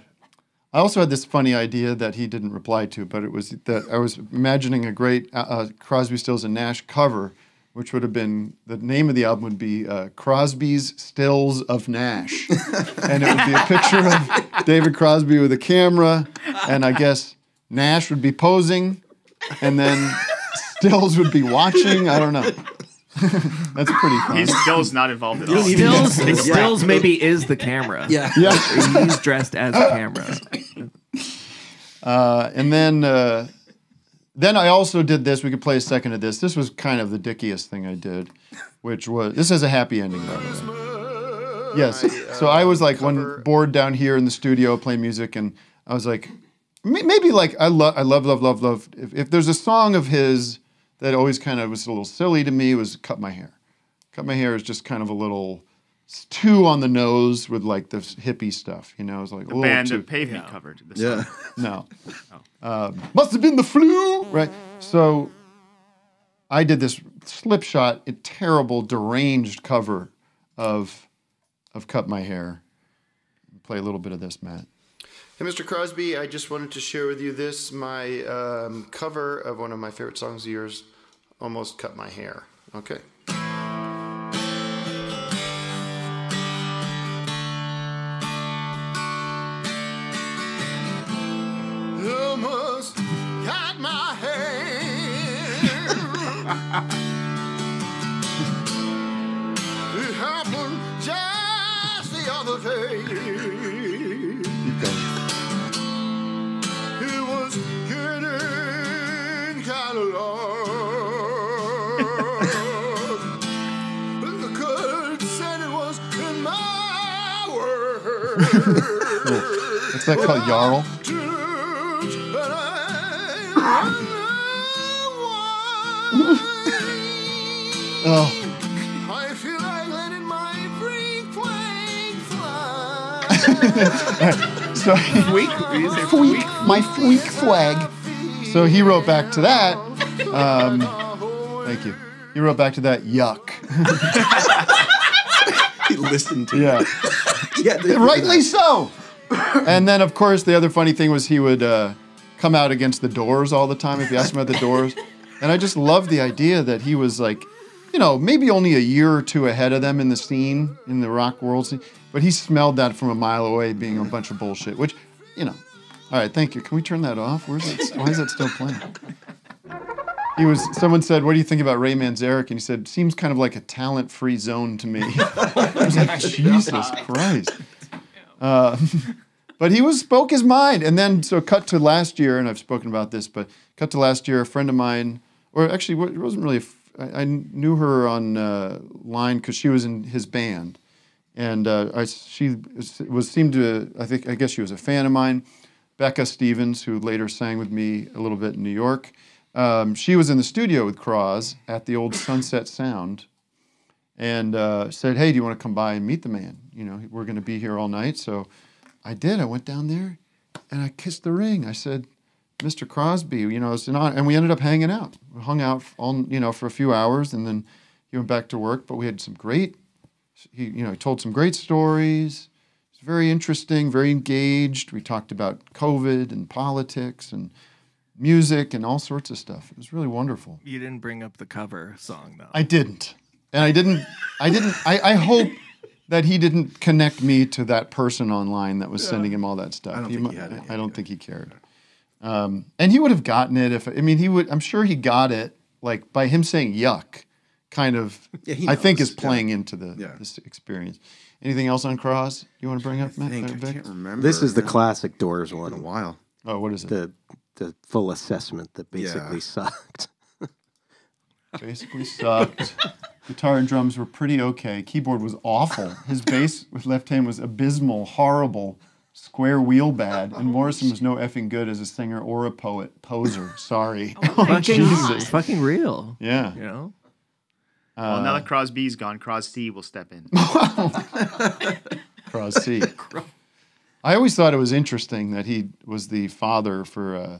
I also had this funny idea that he didn't reply to, but it was that I was imagining a great uh, uh, Crosby, Stills, and Nash cover, which would have been the name of the album would be uh, Crosby's Stills of Nash, and it would be a picture of David Crosby with a camera, and I guess Nash would be posing, and then Stills would be watching. I don't know. That's pretty fun. He's Stills not involved at all. Stills, Think. Stills maybe is the camera. Yeah. Yeah. He's dressed as a camera. Uh, and then uh, then I also did this. We could play a second of this. This was kind of the dickiest thing I did, which was this has a happy ending by the way. Yes. Uh, so I was like one bored down here in the studio playing music, and I was like, maybe like I love, I love, love, love, love. If, if there's a song of his that always kind of was a little silly to me, was "Cut My Hair." "Cut My Hair" is just kind of a little it's too on the nose with like the hippie stuff. You know, it's like The a little band too. that Pavement covered. The Yeah. song. No. Um, must have been the flu, right? So I did this slipshot, a terrible, deranged cover of of "Cut My Hair." Play a little bit of this, Matt. Hey, Mr. Crosby, I just wanted to share with you this my um, cover of one of my favorite songs of yours, Almost Cut My Hair. Okay. What's that called, Jarl? Oh, I feel like letting my freak flag fly. so Freak, my freak flag. So he wrote back to that. Um, thank you. He wrote back to that. Yuck. he listened to Yeah. Yeah, rightly so. and then, of course, the other funny thing was he would uh, come out against the doors all the time if you asked him about the doors. And I just loved the idea that he was like, you know, maybe only a year or two ahead of them in the scene, in the rock world scene. But he smelled that from a mile away being a bunch of bullshit, which, you know. All right, thank you. Can we turn that off? Where's it? Why is that still playing? He was. Someone said, "What do you think about Ray Manzarek?" And he said, "Seems kind of like a talent-free zone to me." I was like, "Jesus Christ!" Uh, but he was spoke his mind, and then so cut to last year, and I've spoken about this, but cut to last year, a friend of mine, or actually, it wasn't really. I, knew her on uh, line because she was in his band, and uh, I she was seemed to I think I guess she was a fan of mine. Becca Stevens, who later sang with me a little bit in New York, um, she was in the studio with Cross at the old Sunset Sound, and uh, said, "Hey, do you want to come by and meet the man? You know, we're going to be here all night." So I did. I went down there and I kissed the ring. I said, "Mr. Crosby, you know, it's an honor." And we ended up hanging out. We hung out all you know for a few hours, and then he went back to work. But we had some great. He you know he told some great stories. It's very interesting, very engaged. We talked about COVID and politics and music and all sorts of stuff. It was really wonderful. You didn't bring up the cover song though. I didn't, and I didn't. I didn't. I, I hope that he didn't connect me to that person online that was Yeah. sending him all that stuff. I don't He think mu- he had any I don't think he cared. Um, and he would have gotten it if I mean he would. I'm sure he got it like by him saying "yuck," kind of. Yeah, he I think is playing into the Yeah. this experience. Anything else on Cross you want to bring up, Matt? think- I can't remember. This is the classic Doors one. a while. Oh, what is it? The the full assessment that Yeah. basically sucked. Basically sucked. Guitar and drums were pretty okay. Keyboard was awful. His bass with left hand was abysmal, horrible, square wheel bad. And Morrison was no effing good as a singer or a poet. Poser. Sorry. fucking, Jesus. fucking real. Yeah. You know? well, now Uh, that Crosby's gone, Crosby will step in. Cross C. I always thought it was interesting that he was the father for uh,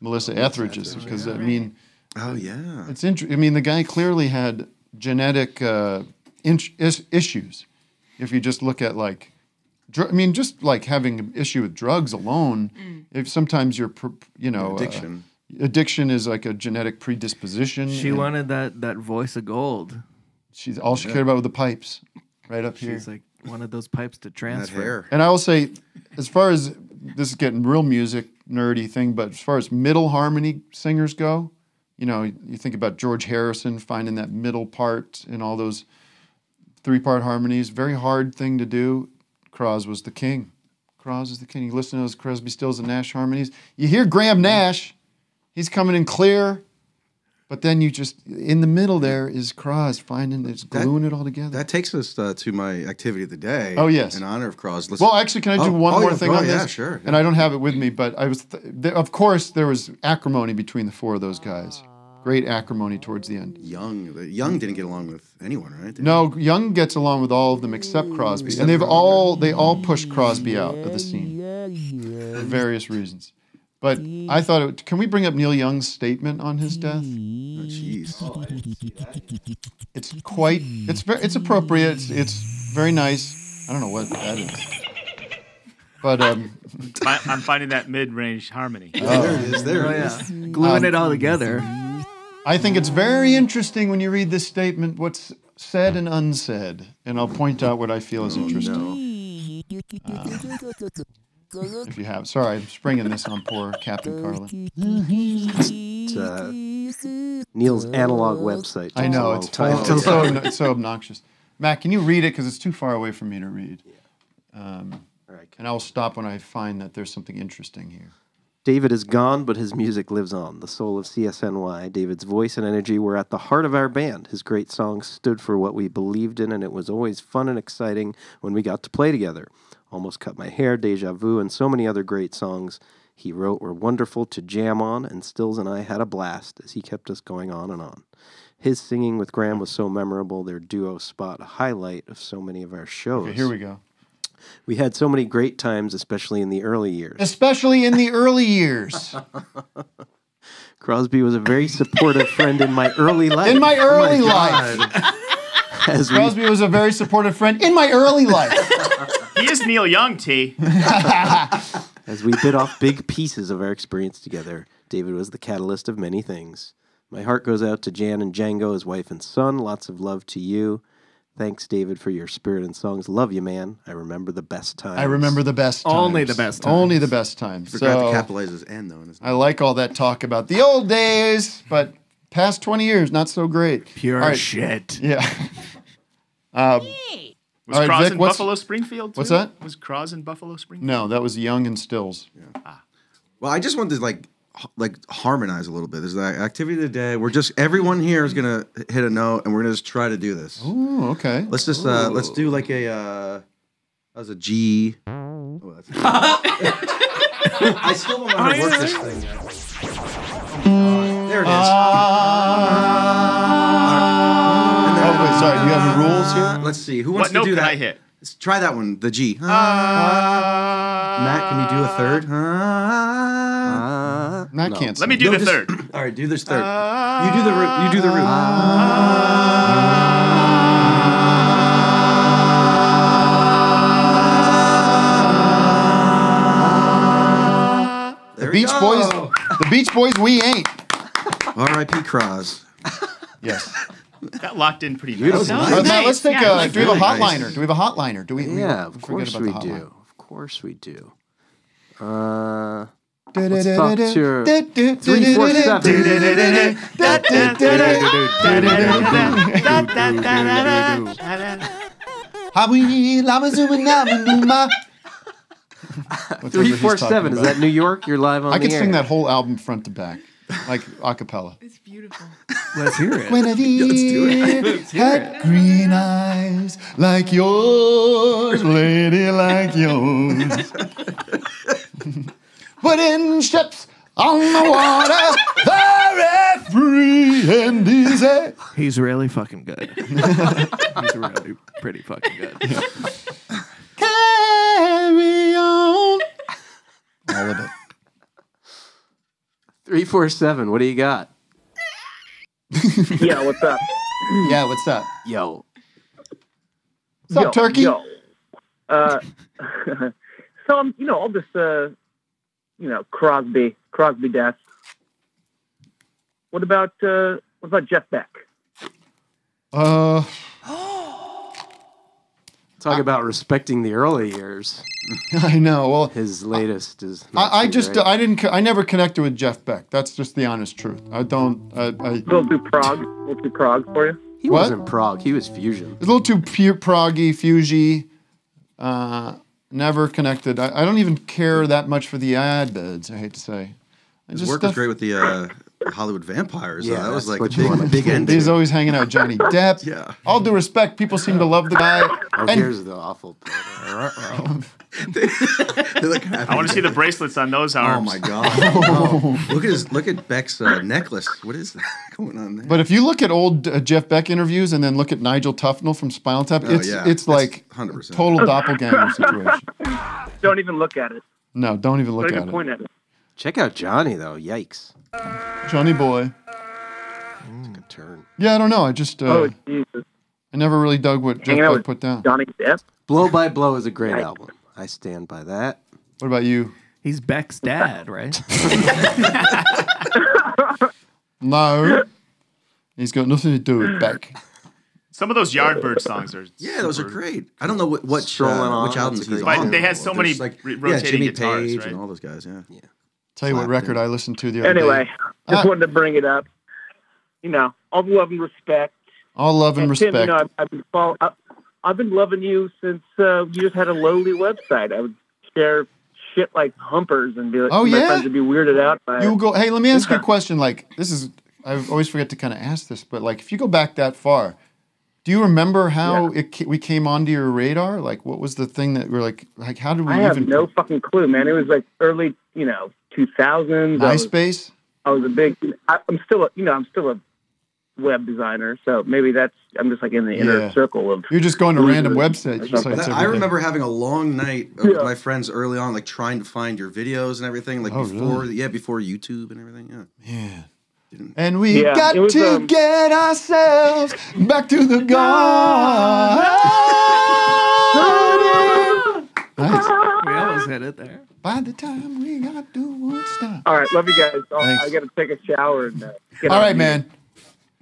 Melissa Etheridge's because I mean, oh yeah, it's interesting. I mean, the guy clearly had genetic uh, in- is- issues. If you just look at like, dr- I mean, just like having an issue with drugs alone, if sometimes you're, pr- you know, uh, Addiction. addiction is like a genetic predisposition. She wanted that that voice of gold. She's all she cared about was the pipes, right up here. She's like wanted those pipes to transfer. And I will say, as far as this is getting real music nerdy thing, but as far as middle harmony singers go, you know, you think about George Harrison finding that middle part in all those three part harmonies. Very hard thing to do. Cross was the king. Cross is the king. You listen to those Crosby, Stills, and Nash harmonies. You hear Graham Nash, he's coming in clear. But then you just in the middle there is Cross finding it's gluing it all together. That takes us uh, to my activity of the day. Oh, yes. in honor of Cross. Well, actually, can I do Oh, one oh, more yeah, thing oh, on yeah, this? sure. And I don't have it with me, but I was, th- there, of course, there was acrimony between the four of those guys. Great acrimony towards the end. Young, Young didn't get along with anyone, right? No, Young gets along with all of them except Crosby, Except and they've for- all they all pushed Crosby out of the scene for various reasons. But I thought, it, can we bring up Neil Young's statement on his death? Jeez. It's quite, it's very, it's appropriate. It's, it's very nice. I don't know what that is, but um, I'm finding that mid-range harmony. Oh. There it is, there Oh, it yeah. Gluing Um, it all together. I think it's very interesting when you read this statement, what's said and unsaid, and I'll point out what I feel is interesting. Uh, if you have, sorry, I'm springing this on poor Captain Carlin. Uh, Neil's analog website. I know it's, time. it's so it's so obnoxious. Matt, can you read it because it's too far away for me to read? Um, and I'll stop when I find that there's something interesting here. David is gone, but his music lives on. The soul of CSNY. David's voice and energy were at the heart of our band. His great songs stood for what we believed in, and it was always fun and exciting when we got to play together. Almost Cut My Hair, Deja Vu, and so many other great songs he wrote were wonderful to jam on, and Stills and I had a blast as he kept us going on and on. His singing with Graham was so memorable, their duo spot a highlight of so many of our shows. Okay, here we go. We had so many great times, especially in the early years. Especially in the early years. Crosby was a very supportive friend in my early life. In my early Oh life. As we, Crosby was a very supportive friend in my early life. He is Neil Young, T. as we bit off big pieces of our experience together, David was the catalyst of many things. My heart goes out to Jan and Django, his wife and son. Lots of love to you. Thanks, David, for your spirit and songs. Love you, man. I remember the best times. I remember the best times. Only the best times. Only the best times. Forgot So, to capitalize his N though. in his I like all that talk about the old days, but past 20 years, not so great. Pure All right. shit. Yeah. Um, Was all right, Cross in Buffalo Springfield? Too? What's that? Was Cross in Buffalo Springfield? No, that was Young and Stills. Yeah. Well, I just wanted to like like harmonize a little bit. There's the activity of the day. We're just everyone here is gonna hit a note, and we're gonna just try to do this. Oh, okay. Let's just uh let's do like a uh that was a G. Oh, that's I still don't know how to work this thing. There it is. Oh, wait, Sorry, do you have the rules here? Uh, let's see. Who What wants note to do can that? I hit? Let's try that one. The G. Uh, Matt, can you do a third? Matt can't. Let me do No, the just- third. All right, do this third. Uh, you do the root. You do the root. The Beach Boys. The Beach Boys. We ain't. R.I.P. Cross. Yes. Got locked in pretty Beautiful. nice. Matt, let's take Yeah, I a. like do we have a that. hotliner? Do we have a hotliner? Do we? we Yeah, we of forget course about we the do. Of course we do. Uh, let's talk to your three four seven. Three four seven. Is that New York? You're live on I the could sing that whole album front to back, like a cappella. It's beautiful. Let's hear it. Guinevere had green eyes like yours, lady like yours. Putting ships on the water, very free and easy. He's really fucking good. He's really pretty fucking good. Carry on. All of it. Three four seven. What do you got? Yeah, what's up? Yeah, what's up? Yo, What's up, Turkey? Yo. Uh, so I'm, you know, all this, uh, you know, Crosby, Crosby death. What about, uh, what about Jeff Beck? Uh, talk about respecting the early years. I know. Well, His latest is. I, I just great. I didn't I never connected with Jeff Beck. That's just the honest truth. I don't. I, I A little too prog, a little too prog for you? he what? wasn't Prague. He was Fusion. a little too pu- proggy, fusey. Uh, never connected. I, I don't even care that much for the Yardbirds. I hate to say. I His just work was great with the uh, Hollywood Vampires. Yeah, Yeah, that was like a big, wanna big do. ending. He's always hanging out with Johnny Depp. Yeah. All due respect, people seem to love the guy. Oh, and here's the awful. They're like I want to see the bracelets on those arms. Oh my god! Oh, look at his look at Beck's uh, necklace. What is that going on there? but if you look at old uh, Jeff Beck interviews and then look at Nigel Tufnel from Spinal Tap, Oh, it's yeah. it's That's like 100%. total doppelganger situation. Don't even look at it. No, don't even look Don't at even it. point at it. Check out Johnny though. Yikes! Johnny boy. Took a turn. Yeah, I don't know. I just uh, Oh, Jesus. I never really dug what Jeff Hanging out Beck put down. Johnny Depp? Blow by Blow is a great album. I stand by that. What about you? He's Beck's dad, right? No. He's got nothing to do with Beck. Some of those Yardbird songs are Yeah, those are great. I don't know what which, Strolling uh, On, which albums a he's on. But they had so many There's like re- yeah, Jimmy guitars, Page right? and all those guys. Yeah, Yeah. Tell you what record I listened to the other day. Anyway, day. just Ah. wanted to bring it up. You know, all the love and respect. All love and Tim, respect. you know, I've, I've been follow, I, I've been loving you since uh, you just had a lowly website. I would share shit like humpers and be like, Oh, my yeah? friends would be weirded out by you go. Hey, let me ask you a question. Like this is, I always forget to kind of ask this, but like if you go back that far, do you remember how it we came onto your radar? Like what was the thing that we're like? Like how did we I have even? no fucking clue, man. It was like early, you know, 2000s. I was, MySpace. I was a big. I, I'm still, a, you know, I'm still a web designer, so maybe that's. I'm just like in the inner circle of. You're just going to random websites. or Just something. like That- I remember having a long night uh, with my friends early on, like trying to find your videos and everything, like Oh, before, really? yeah, before YouTube and everything. Yeah. Yeah. And we Yeah, got was, to um, get ourselves back to the garden. Nice. we almost hit it there. By the time we got to Woodstock. All right, love you guys. I'll, I got to take a shower and. Uh, get All on man.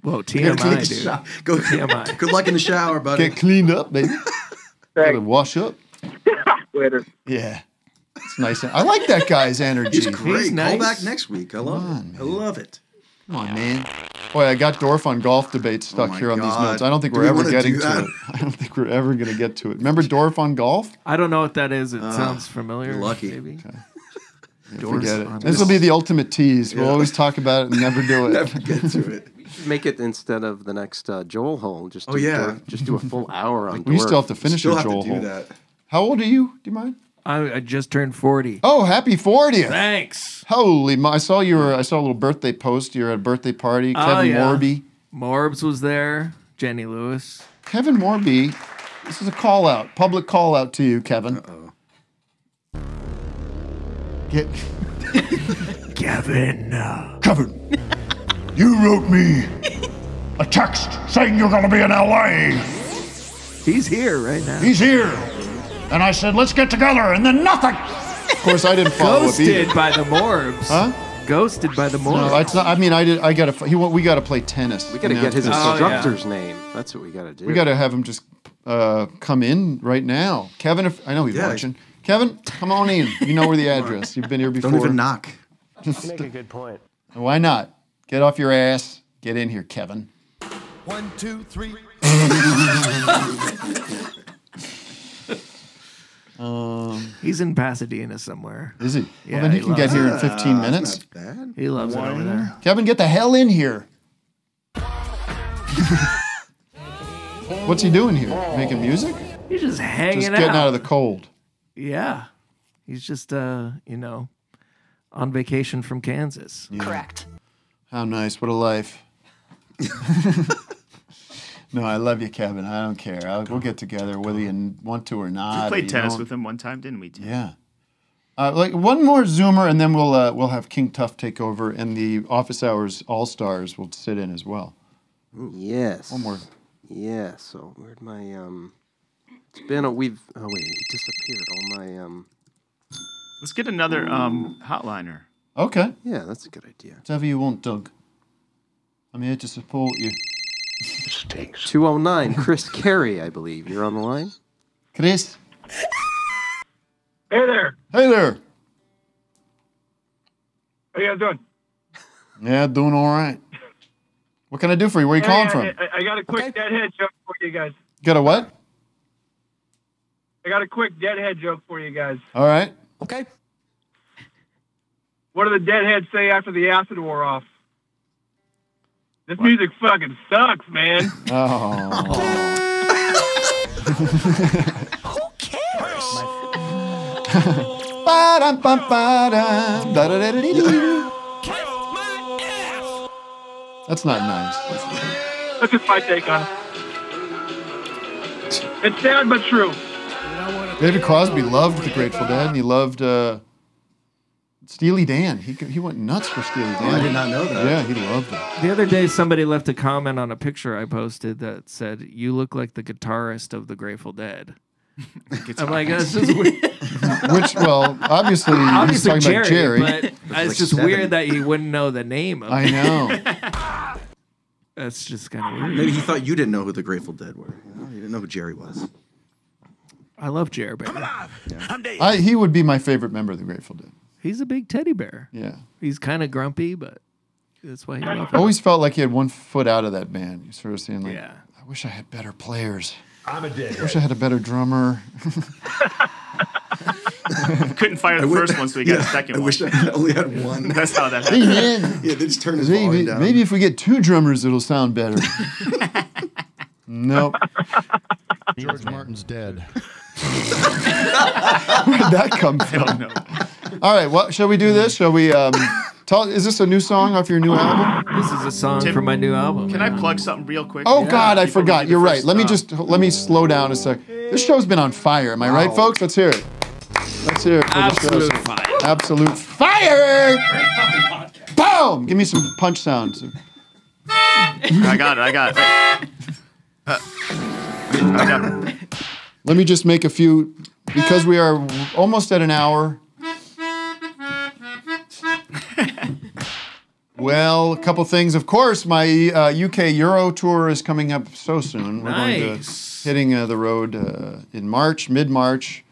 Whoa, Get- TMI, get- dude. Go, TMI. good luck in the shower, buddy. Get cleaned up, baby. Gotta Thanks. wash up. Later. Yeah. It's nice. I like that guy's energy. He's great. nice. Call back next week. I love on, it. I love it. Come on, man. Boy, I got Dorf on golf debate stuck Oh here on these notes. I don't think Do we're we ever getting to it. I don't think we're ever going to get to it. Remember Dorf on golf? I don't know what that is. It Ah, sounds familiar. you're lucky. Maybe. Forget it. This will be the ultimate tease. We'll Yeah. always talk about it and never do it. Never get to it. Make it instead of the next uh, Joel hole. Just Oh, do yeah. Dwarf- just do a full hour on. we still have to finish Still your have Joel to do hole. that. How old are you? Do you mind? I, I just turned 40. Oh, happy 40th. Thanks. Holy, mo- I saw you were. I saw a little birthday post. You're at uh, a birthday party. Oh, Kevin yeah. Morby. Morbs was there. Jenny Lewis. Kevin Morby, this is a call out, public call out to you, Kevin. Uh-oh. Get Kevin. Kevin, you wrote me a text saying you're going to be in LA. He's here right now. He's here. And I said, let's get together, and then nothing. Of course, I didn't follow up Ghosted either. by the Morbs. Huh? Ghosted by the Morbs. No, it's not. I mean, I did. I gotta. He. We gotta play tennis. We got to You get his know? instructor's name. That's what we got to do. We gotta have him just uh, come in right now. Kevin, if I know he's Yeah. watching. Kevin, come on in. You know where the address. You've been here before. Don't even knock. You make a good point. Why not? Get off your ass. Get in here, Kevin. One, two, three. Um, He's in Pasadena somewhere. is he? Yeah, well, then he, he can get loves here in 15 Uh, minutes. that's not bad. He loves it over there. Kevin, get the hell in here. What's he doing here? Making music? He's just hanging Just out. getting out of the cold. Yeah. He's just uh, you know, on vacation from Kansas. Correct. How nice. What a life. no, I love you, Kevin. I don't care. I'll, we'll get together whether you want to or not. We played tennis don't- with him one time, didn't we? Tim? Yeah. Uh, like one more zoomer, and then we'll uh, we'll have King Tuff take over, and the Office Hours All Stars will sit in as well. Yes. One more. Yeah. So where'd my um? It's been a we've. Oh wait, he disappeared. All my um. Let's get another um, hotliner. Okay. Yeah, that's a good idea. Whatever you want, Doug. I'm here to support you. Two oh nine. Chris Carey, I believe. You're on the line. Chris. Hey there. Hey there. How you guys doing? Yeah, doing all right. What can I do for you? Where are you Hey, calling I, from? I, I got a quick deadhead joke for you guys. Got a what? I got a quick deadhead joke for you guys. All right. Okay. What do the deadheads say after the acid wore off? This music fucking sucks, man. Oh. Ba-dum, bum, ba-dum, da-da-da-da-dee-dee. That's not nice. That's just my take on it. It's sad but true. David Crosby loved the Grateful Dead, and he loved uh, Steely Dan. He he went nuts for Steely Dan. I did not know that. Yeah, he loved it. The other day, somebody left a comment on a picture I posted that said, "You look like the guitarist of the Grateful Dead." I'm like, that's just weird. Which, well, obviously, Obviously he's talking Jerry, about Jerry. but it's just weird that he wouldn't know the name of. I know. That's just kind of weird. Maybe he thought you didn't know who the Grateful Dead were. You, know? You didn't know who Jerry was. I love Jerry Come Bear. I, he would be my favorite member of the Grateful Dead. He's a big teddy bear. Yeah. He's kind of grumpy, but that's why he loves it. Always felt like he had one foot out of that band. You sort of saying like, Yeah. I wish I had better players. I'm a dick. I wish I had a better drummer. Couldn't fire the I wish- first one, so we got a yeah, second I one. wish I had only had one. That's how that Hey happened. man, Yeah, they just turned his maybe, volume down. maybe if we get two drummers, it'll sound better. nope. George Martin's dead. Where did that come I from? don't know. All right, well, shall we do this? Shall we um tell is this a new song off your new album? This is a song Tim, from my new album. Can I plug something real quick? Oh god, I forgot. You're right. Let me just let me slow down a sec. This show's been on fire. Am I right, folks? Let's hear it. Let's hear it. For Absolute the fire. Absolute fire! Boom! Give me some punch sounds. I got it. I got it. Uh, I got it. Let me just make a few because we are almost at an hour. Well, a couple things. Of course, my uh, UK Euro tour is coming up so soon. We're going Nice. to hitting uh, the road uh, in March, mid March.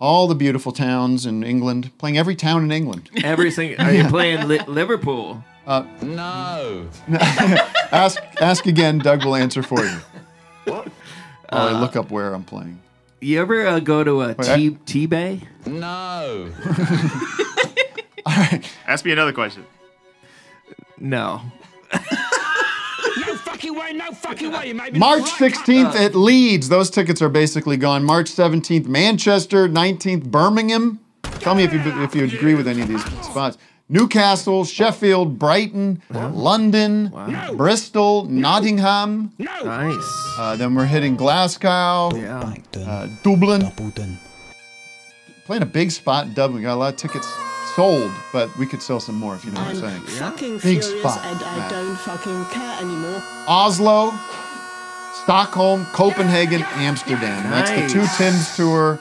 All the beautiful towns in England, playing every town in England. Every single. Are you playing li- Liverpool? Uh, No. ask ask again. Doug will answer for you. What? While I look up where I'm playing. You ever uh, go to a Wait, I- T T Bay? No. All right. Ask me another question. No. no fucking way, no fucking way. You made me March right 16th at Leeds. Those tickets are basically gone. March 17th, Manchester. 19th, Birmingham. Tell me if you if you agree with any of these spots. Newcastle, Sheffield, Brighton, London, Bristol, Nottingham. Nice. Uh, then we're hitting Glasgow, Yeah. uh, Dublin. Playing a big spot in Dublin. We got a lot of tickets sold, but we could sell some more if you know what I'm saying. Fucking Big furious spot, and I Matt. don't fucking care anymore. Oslo, Stockholm, Copenhagen, Amsterdam. That's the two Nice. Tims tour.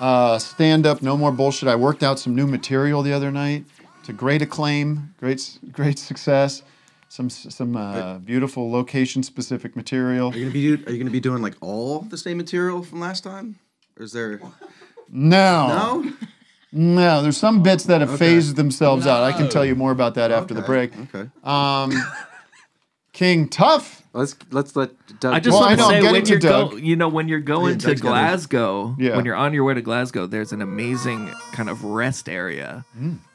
Uh, stand up, no more bullshit. I worked out some new material the other night to great acclaim, great great success. Some some uh, beautiful location specific material. Are you gonna be do- are you gonna be doing like all the same material from last time? Or is there No. No? No, there's some bits that have Okay. phased themselves out. I can tell you more about that after the break. Okay. Um, King Tuff. Let's let's let Doug. I just Well, want to I'm say when you're Doug. go, you know, when you're going to Doug's got it. Glasgow, Yeah. when you're on your way to Glasgow, there's an amazing kind of rest area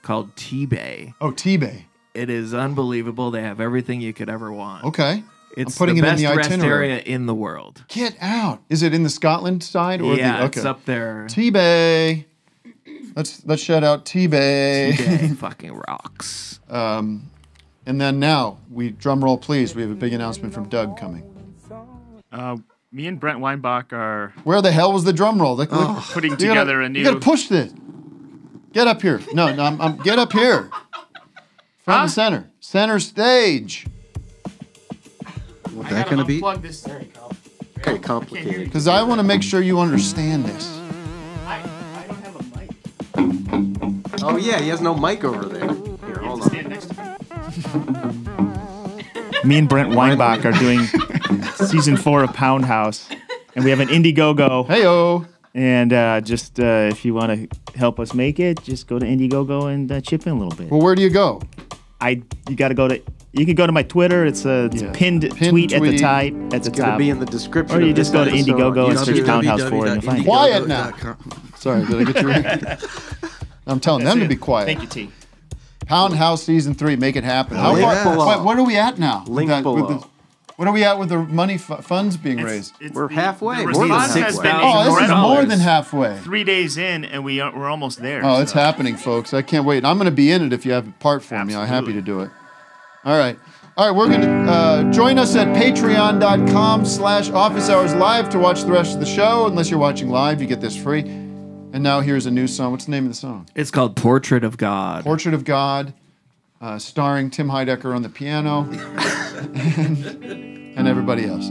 called Tebay. Oh, Tebay. It is unbelievable. They have everything you could ever want. Okay. It's I'm putting the it in best the rest itinerary. area in the world. Get out. Is it in the Scotland side or yeah, the okay. it's up there. Tebay. Let's let's shout out Tebay. Tebay fucking rocks. Um, and then now we drum roll, please. We have a big announcement from Doug coming. Uh, me and Brent Weinbach are Where the hell was the drum roll? Look, look- putting you gotta- together a new. You gotta push this. Get up here. No, no, I'm, I'm- get up here. Front and center. Center stage. what that gonna be? Plug this. Very complicated. Because I want to make sure you understand this. Oh yeah, he has no mic over there. Here, hold on. Me and Brent Weinbach are doing season four of Pound House, and we have an Indiegogo. Heyo. And uh, just uh, if you want to help us make it, just go to Indiegogo and uh, chip in a little bit. Well, where do you go? I you got to go to you can go to my Twitter. It's a it's Yeah. pinned, Pinned tweet, at the tweet. top. At the It's gonna top. be in the description. Or you just go to. Indiegogo and search Pound House for it and you'll find it. Quiet now. Sorry, did I get you right? I'm telling them to be quiet. Thank you, T. Pound House season three, make it happen. Oh, How Link far, below. what, what are we at now? Link that- with below. The- what are we at with the money fu- funds being It's- raised? it's We're the- halfway. the More than response six has been Oh, this is more than halfway. Three days in, and we are, we're almost there. Oh, it's happening, folks. I can't wait. I'm going to be in it if you have a part for me. I'm happy to do it. All right. All right, we're going to uh, join us at patreon.com slash office hours live to watch the rest of the show. Unless you're watching live, you get this free. And now here's a new song. What's the name of the song? It's called Portrait of God. Portrait of God, uh, starring Tim Heidecker on the piano and, and everybody else.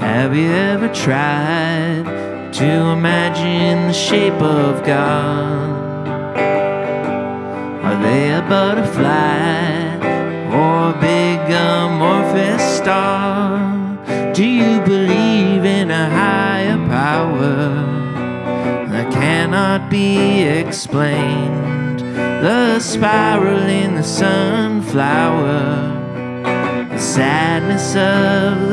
Have you ever tried to imagine the shape of God? A butterfly or a big amorphous star? Do you believe in a higher power that cannot be explained? The spiral in the sunflower the sadness of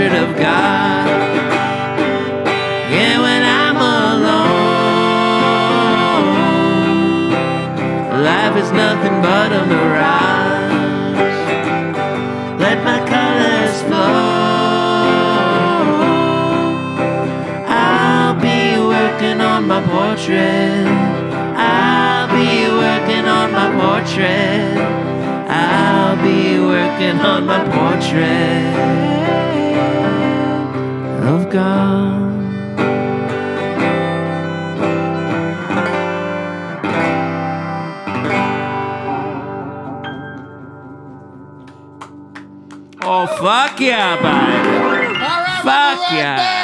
of God. Yeah, when I'm alone, life is nothing but a mirage. Let my colors flow. I'll be working on my portrait. I'll be working on my portrait. I'll be working on my portrait God. Oh, fuck yeah, baby. Fuck yeah. Five